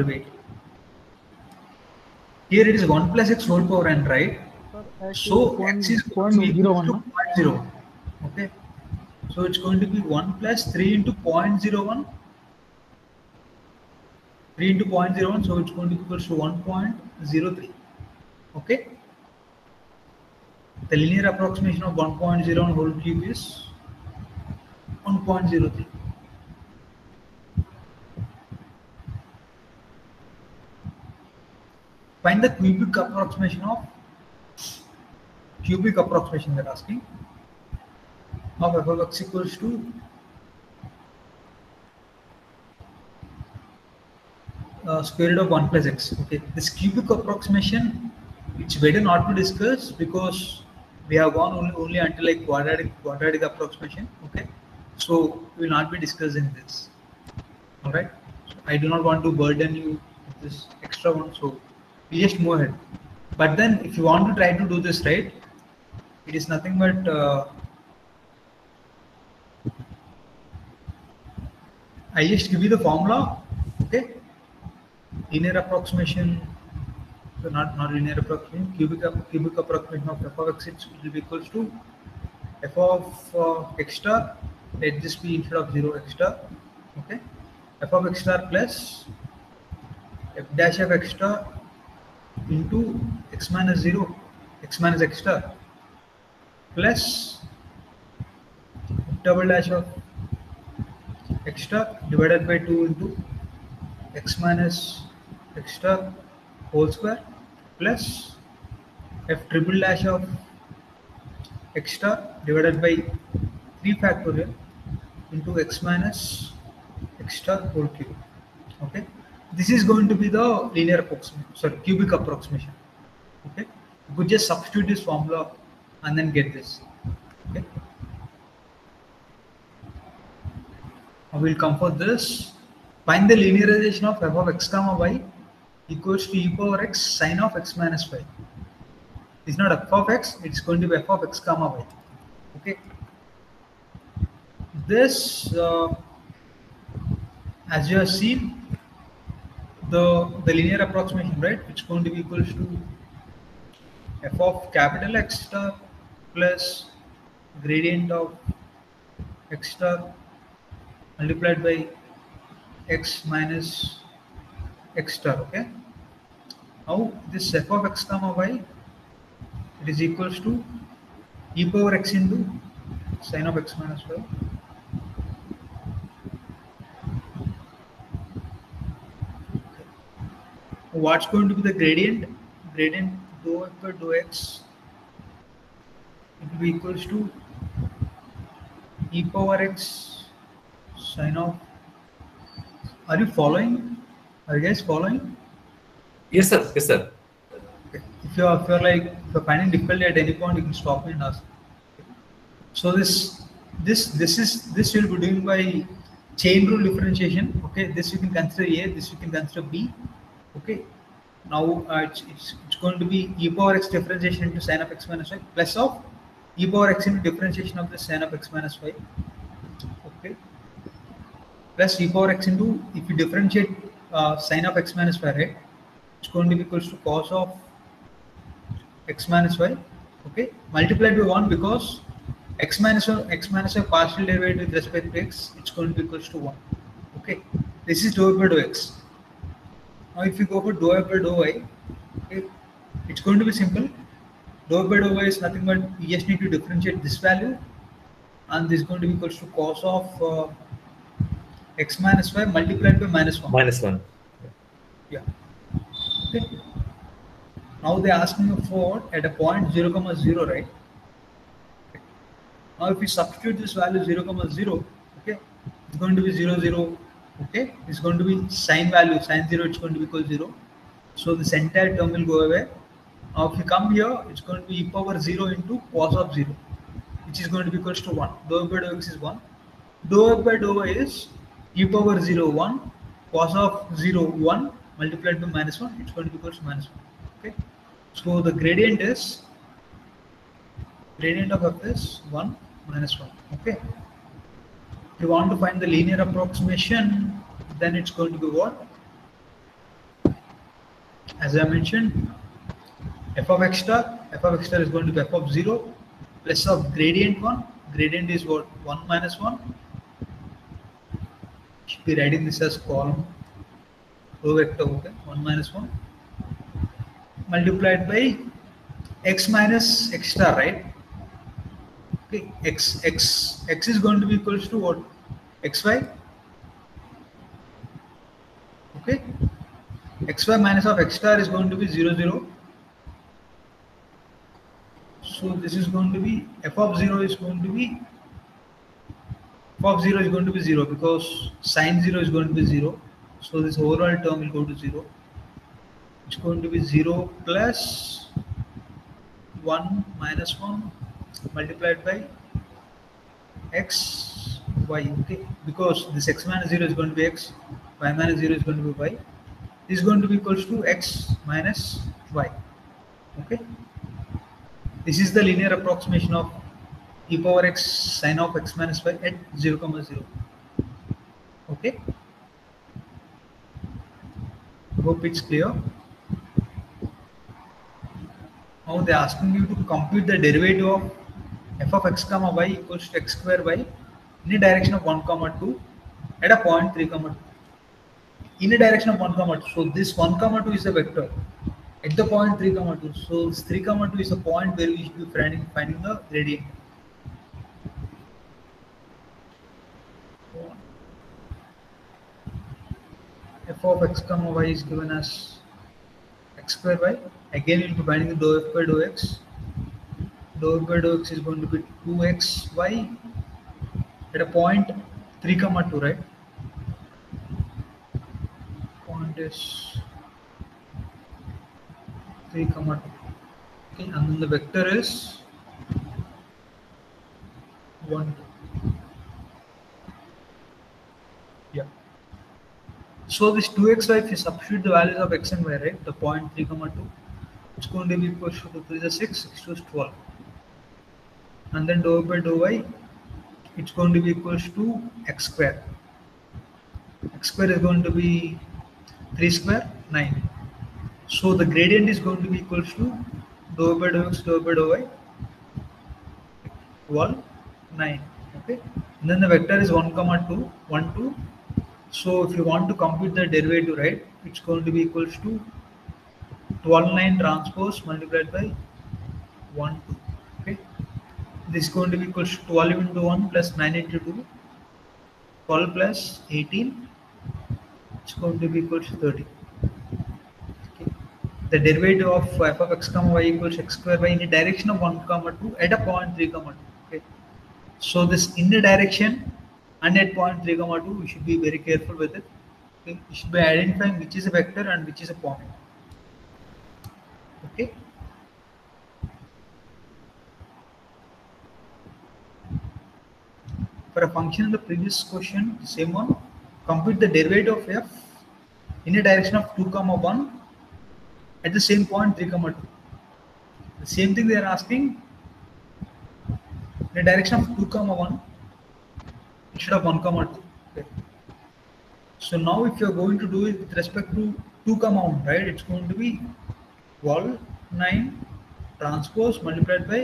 wait. Here it is 1 plus x whole power n right? So x is going to be equal to 0 okay. So it's going to be 1 plus 3 into 0.01 3 into 0.01 so it's going to be equal to 1.03 okay. The linear approximation of 1.01 whole cube is 1.03 find the cubic approximation of cubic approximation they're asking of f of x equals to uh, square root of 1 plus x. Okay, this cubic approximation, it's better not to discuss because we have gone only, only until like quadratic quadratic approximation. Okay, so we will not be discussing this. All right, so I do not want to burden you with this extra one, so we just move ahead. But then, if you want to try to do this right, it is nothing but uh, I just give you the formula, okay? Linear approximation, so not not linear approximation, cubic cubic approximation of f of x it will be equals to f of uh, x star. Let this be instead of zero x star, okay? f of x star plus f dash of x star into x minus zero, x minus x star plus double dash of x star divided by 2 into x minus x star whole square plus f triple dash of x star divided by 3 factorial into x minus x star whole cube. Okay this is going to be the linear approximation sorry cubic approximation okay you could just substitute this formula and then get this okay I will come for this. Find the linearization of f of x comma y equals to e power x sine of x minus y. It's not f of x, it's going to be f of x comma y. Okay. This, uh, as you have seen, the, the linear approximation, right? It's going to be equals to f of capital X star plus gradient of x star multiplied by x minus x star okay now this f of x comma y it is equals to e power x into sine of x minus y what's going to be the gradient? Gradient dou f by dou x it will be equals to e power x sine of are you following? Are you guys following? Yes, sir. Yes, sir. if you are if you're like if you're finding difficulty at any point you can stop me and ask. So this this this is this you'll be doing by chain rule differentiation. Okay this you can consider a this you can consider b okay. Now uh, it's, it's it's going to be e power x differentiation into sine of x minus y plus of e power x into differentiation of the sine of x minus y. Okay. Plus e power x into if you differentiate uh, sine of x minus y right it's going to be equals to cos of x minus y. Okay. Multiplied by 1 because x minus y x minus y partial derivative with respect to x it's going to be equals to 1 okay. This is dou f by dou x now if you go for dou f by dou y okay, it's going to be simple. Dou f by dou y is nothing but you just need to differentiate this value and this is going to be equals to cos of uh, x minus y multiplied by minus 1 Minus one. yeah. Okay. Now they ask me for at a point 0 comma 0 right? Now if we substitute this value 0 comma 0 okay it's going to be 0 0 Okay, it's going to be sine value, sine 0, it's going to be equal 0. So this entire term will go away. Now if you come here, it's going to be e power 0 into cos of 0, which is going to be equals to 1. Dou by dou x is 1. Dou by dou is e power 0, 1, cos of 0, 1, multiplied by minus 1, it's going to be equals to minus 1. Okay, so the gradient is, gradient of f is 1 minus 1. Okay. You want to find the linear approximation, then it's going to be what? As I mentioned, f of x star, f of x star is going to be f of 0 plus of gradient 1. Gradient is what? 1 minus 1. Should be writing this as column row vector, okay? 1 minus 1 multiplied by x minus x star, right? Okay, x x x is going to be equals to what? xy. Okay, xy minus of x star is going to be 0 0. So this is going to be f of 0 is going to be f of 0 is going to be 0 because sine 0 is going to be 0. So this overall term will go to 0. It's going to be 0 plus 1 minus 1 multiplied by x y okay because this x minus 0 is going to be x y minus 0 is going to be y is going to be equals to x minus y okay? This is the linear approximation of e power x sine of x minus y at 0 comma 0 okay? Hope it's clear. Now they're asking you to compute the derivative of f of x comma y equals to x square y in a direction of 1 comma 2 at a point 3 comma 2 in a direction of 1 comma 2 so this 1 comma 2 is a vector at the point 3 comma 2 so this 3 comma 2 is a point where we should be finding finding the gradient f of x comma y is given as x square y again we'll be finding the dou f by dou x dou by dou x is going to be 2xy at a point 3 comma 2 right? Point is 3 comma 2 okay and then the vector is 1 2 yeah. So this 2xy if you substitute the values of x and y right the point 3 comma 2 it's going to be equal to 2 is 6 6 is 12 and then dou by dou y it's going to be equals to x square. x square is going to be 3 square 9 so the gradient is going to be equals to dou by dou x dou by dou y 12 9 okay? And then the vector is 1 comma 2 1 2 so if you want to compute the derivative right it's going to be equals to 12 9 transpose multiplied by 1 2 okay this is going to be equals to 12 into 1 plus 9 into 2 12 plus 18 it's going to be equals to 30 okay. the derivative of f of x comma y equals x square y in the direction of 1 comma 2 at a point 3 comma 2 okay. So this in the direction and at point 3 comma 2 we should be very careful with it. Okay? we should be identifying which is a vector and which is a point. Okay for a function in the previous question same one compute the derivative of f in a direction of 2 comma 1 at the same point 3 comma 2 the same thing they are asking in the direction of 2 comma 1 instead of 1 comma 2 okay. so now if you're going to do it with respect to 2 comma 1 right it's going to be 12 9 transpose multiplied by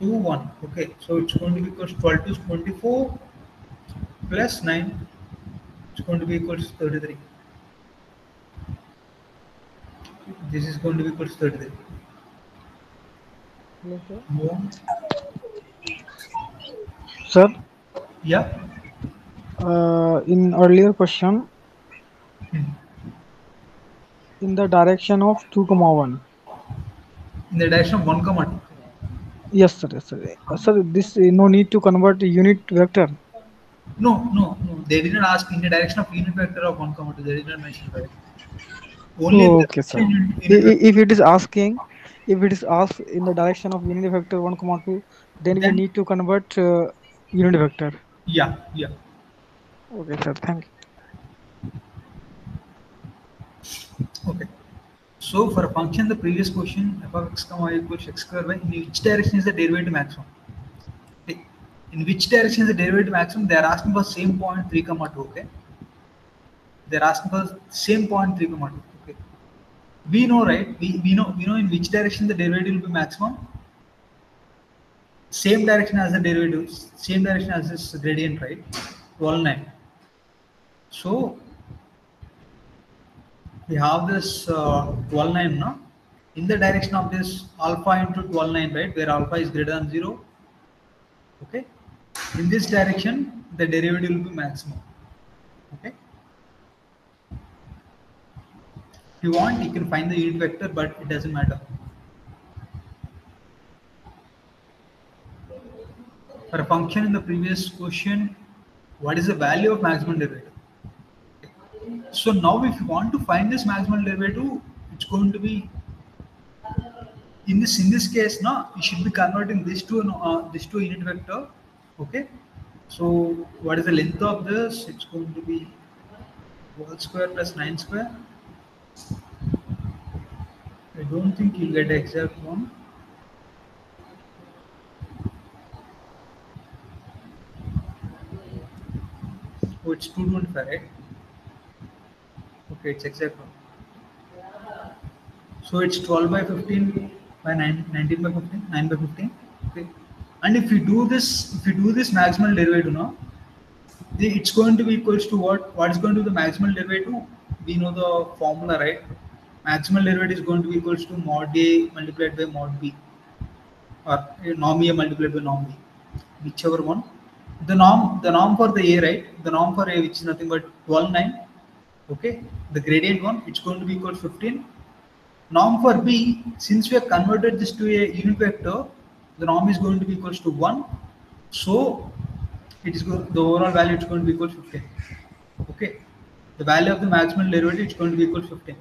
2 1 okay so it's going to be equals 12 to 24 plus 9 it's going to be equals to 33 this is going to be equals 33 Hello, sir. Sir, yeah uh, in earlier question, Hmm. in the direction of 2 comma 1. in the direction of 1 comma 2 Yes, sir. Yes, sir. Uh, sir, this uh, no need to convert unit vector. No, no, no. They didn't ask in the direction of unit vector of 1 comma 2. They didn't mention right. Only Oh, okay, sir. unit- I- unit i- If it is asking, if it is asked in the direction of unit vector 1 comma 2, then we need to convert uh, unit vector. Yeah, yeah. Okay, sir. Thank you. Okay. So for a function, the previous question f of x comma y equals x square y, in which direction is the derivative maximum? In which direction is the derivative maximum? They are asking for same point 3 comma 2. Okay. They are asking for same point 3 comma 2. Okay. We know, right? We, we know we know in which direction the derivative will be maximum. Same direction as the derivative, same direction as this gradient, right? 12 9. So we have this uh, 12 9 now in the direction of this alpha into 12 9 right where alpha is greater than 0 okay. In this direction the derivative will be maximum. Okay. If you want you can find the unit vector but it doesn't matter. For a function in the previous question what is the value of maximum derivative so now if you want to find this maximum derivative, it's going to be in this in this case now you should be converting this to uh, this to unit vector. Okay. So what is the length of this? It's going to be whole square plus 9 square. I don't think you'll get the exact one. Oh, it's 225, right? Exact one. So it's 12 by 15 by 9, 19 by 15, 9 by 15. Okay. And if you do this, if you do this maximal derivative now, the- it's going to be equals to what? What is going to be the maximal derivative? We know the formula, right? Maximal derivative is going to be equals to mod A multiplied by mod B or uh, norm A multiplied by norm B, whichever one. The norm, the norm for the A, right? The norm for A, which is nothing but 12 9 okay? The gradient one it's going to be equal to 15 norm for b since we have converted this to a unit vector the norm is going to be equals to 1 so it is go- the overall value is going to be equal to 15 okay? The value of the maximum derivative is going to be equal to 15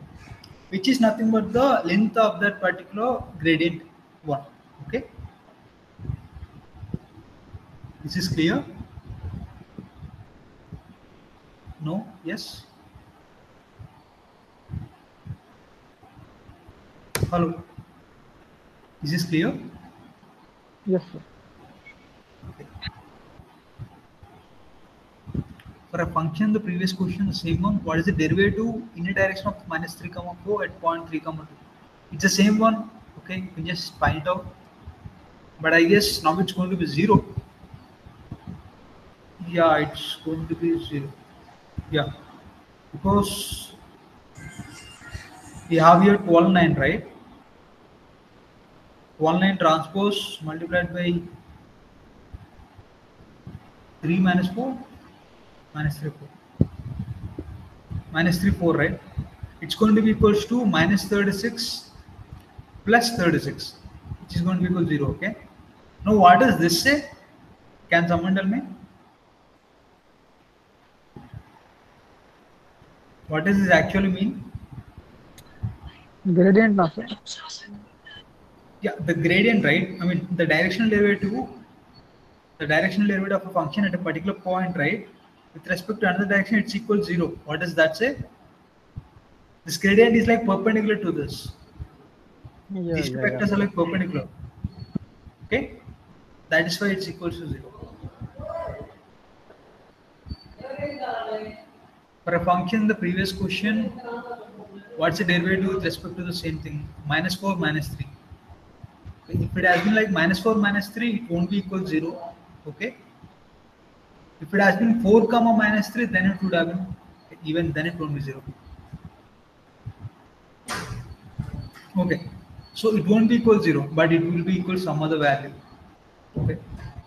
which is nothing but the length of that particular gradient one. Okay? This is clear? No? Yes Hello. Is this clear? Yes, sir. For a function, the previous question, the same one. What is the derivative in a direction of minus 3 comma 4 at point 3 comma 2? It's the same one. Okay, can just find it out. But I guess now it's going to be 0. Yeah, it's going to be 0. Yeah. Because we have here 12 9, right? 1 9 transpose multiplied by 3 minus 4 minus 3 4 minus 3 4 right? It's going to be equals to minus 36 plus 36 which is going to be equal to 0 okay? Now what does this say? Can someone tell me? What does this actually mean? Gradient sir. Yeah the gradient right? I mean the directional derivative the directional derivative of a function at a particular point right? With respect to another direction it's equal to zero. What does that say? This gradient is like perpendicular to this. Yeah, these two yeah, vectors yeah. are like perpendicular. Okay? That is why it's equal to zero. For a function in the previous question what's the derivative with respect to the same thing? Minus 4 minus 3 if it has been like minus 4 minus 3 it won't be equal 0 okay? If it has been 4 comma minus 3 then it would have been even then it won't be 0 okay. So it won't be equal 0 but it will be equal some other value okay?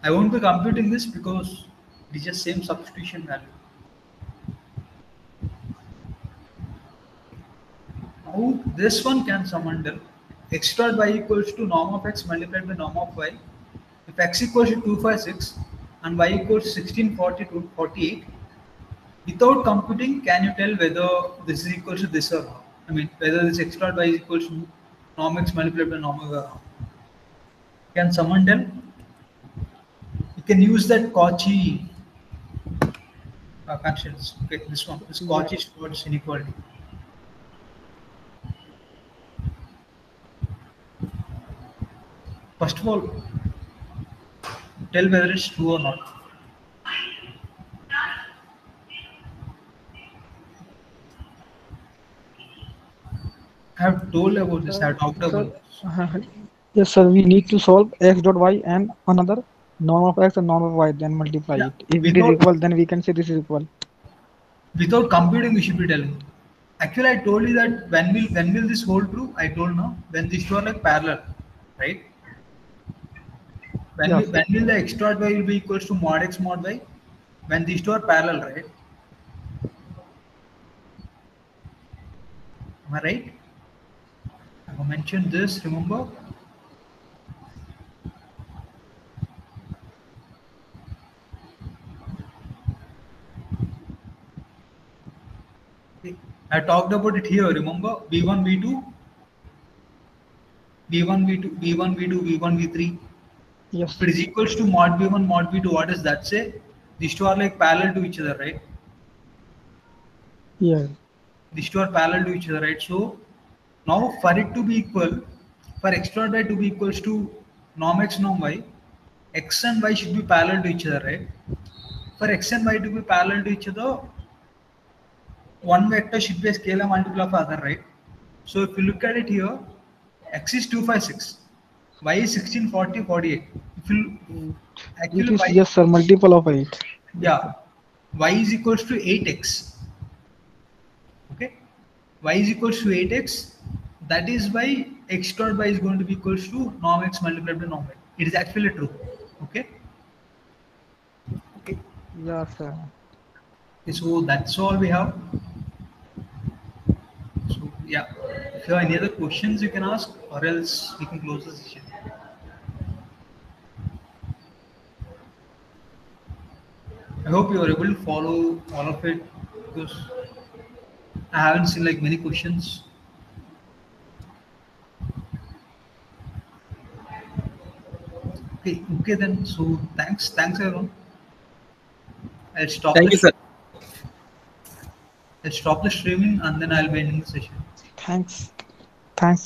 I won't be computing this because it is just same substitution value. Now this one can someone tell x dot y equals to norm of x multiplied by norm of y if x equals to 256 and y equals 1640 to 48, without computing, can you tell whether this is equal to this or not? I mean, whether this x dot y is equal to norm x multiplied by norm y or not? Can someone tell? You can use that Cauchy uh, constants. Okay, this one, this Cauchy Schwarz inequality. First of all, tell whether it's true or not. I have told about this. I talked about this. Yes, sir. We need to solve x dot y and another norm of x and norm of y, then multiply Yeah, it. If it is equal, then we can say this is equal. Without computing, we should be telling. Actually, I told you that when will when will this hold true? I told now when these two are like parallel, right? When Yeah. when will the x dot y will be equals to mod x mod y? When these two are parallel, right? Am I right? I mentioned this. Remember? I talked about it here. Remember V1, V2, V1, V2, V1, V2, V1, V3. Yes. It is equals to mod V1, mod V2, what does that say? These two are like parallel to each other, right? Yeah. These two are parallel to each other, right? So now for it to be equal, for x dot y to be equals to norm x, norm y, x and y should be parallel to each other, right? For x and y to be parallel to each other, one vector should be a scalar multiple of other, right? So if you look at it here, x is 256, y is 16, 40, 48. If you hmm. It actually is y, yes, sir. Multiple of eight. yeah, y is equals to 8x. Okay, y is equals to 8x. That is why x dot y is going to be equals to norm x multiplied by norm y. It is actually true. Okay. Okay. Yeah, sir. Okay, so that's all we have. So yeah, if you have any other questions, you can ask, or else we can close the session. I hope you are able to follow all of it because I haven't seen like many questions. Okay, okay then. So thanks, thanks everyone. I'll stop. Thank the you, sir. I'll stop the streaming and then I'll be ending the session. Thanks. Thanks.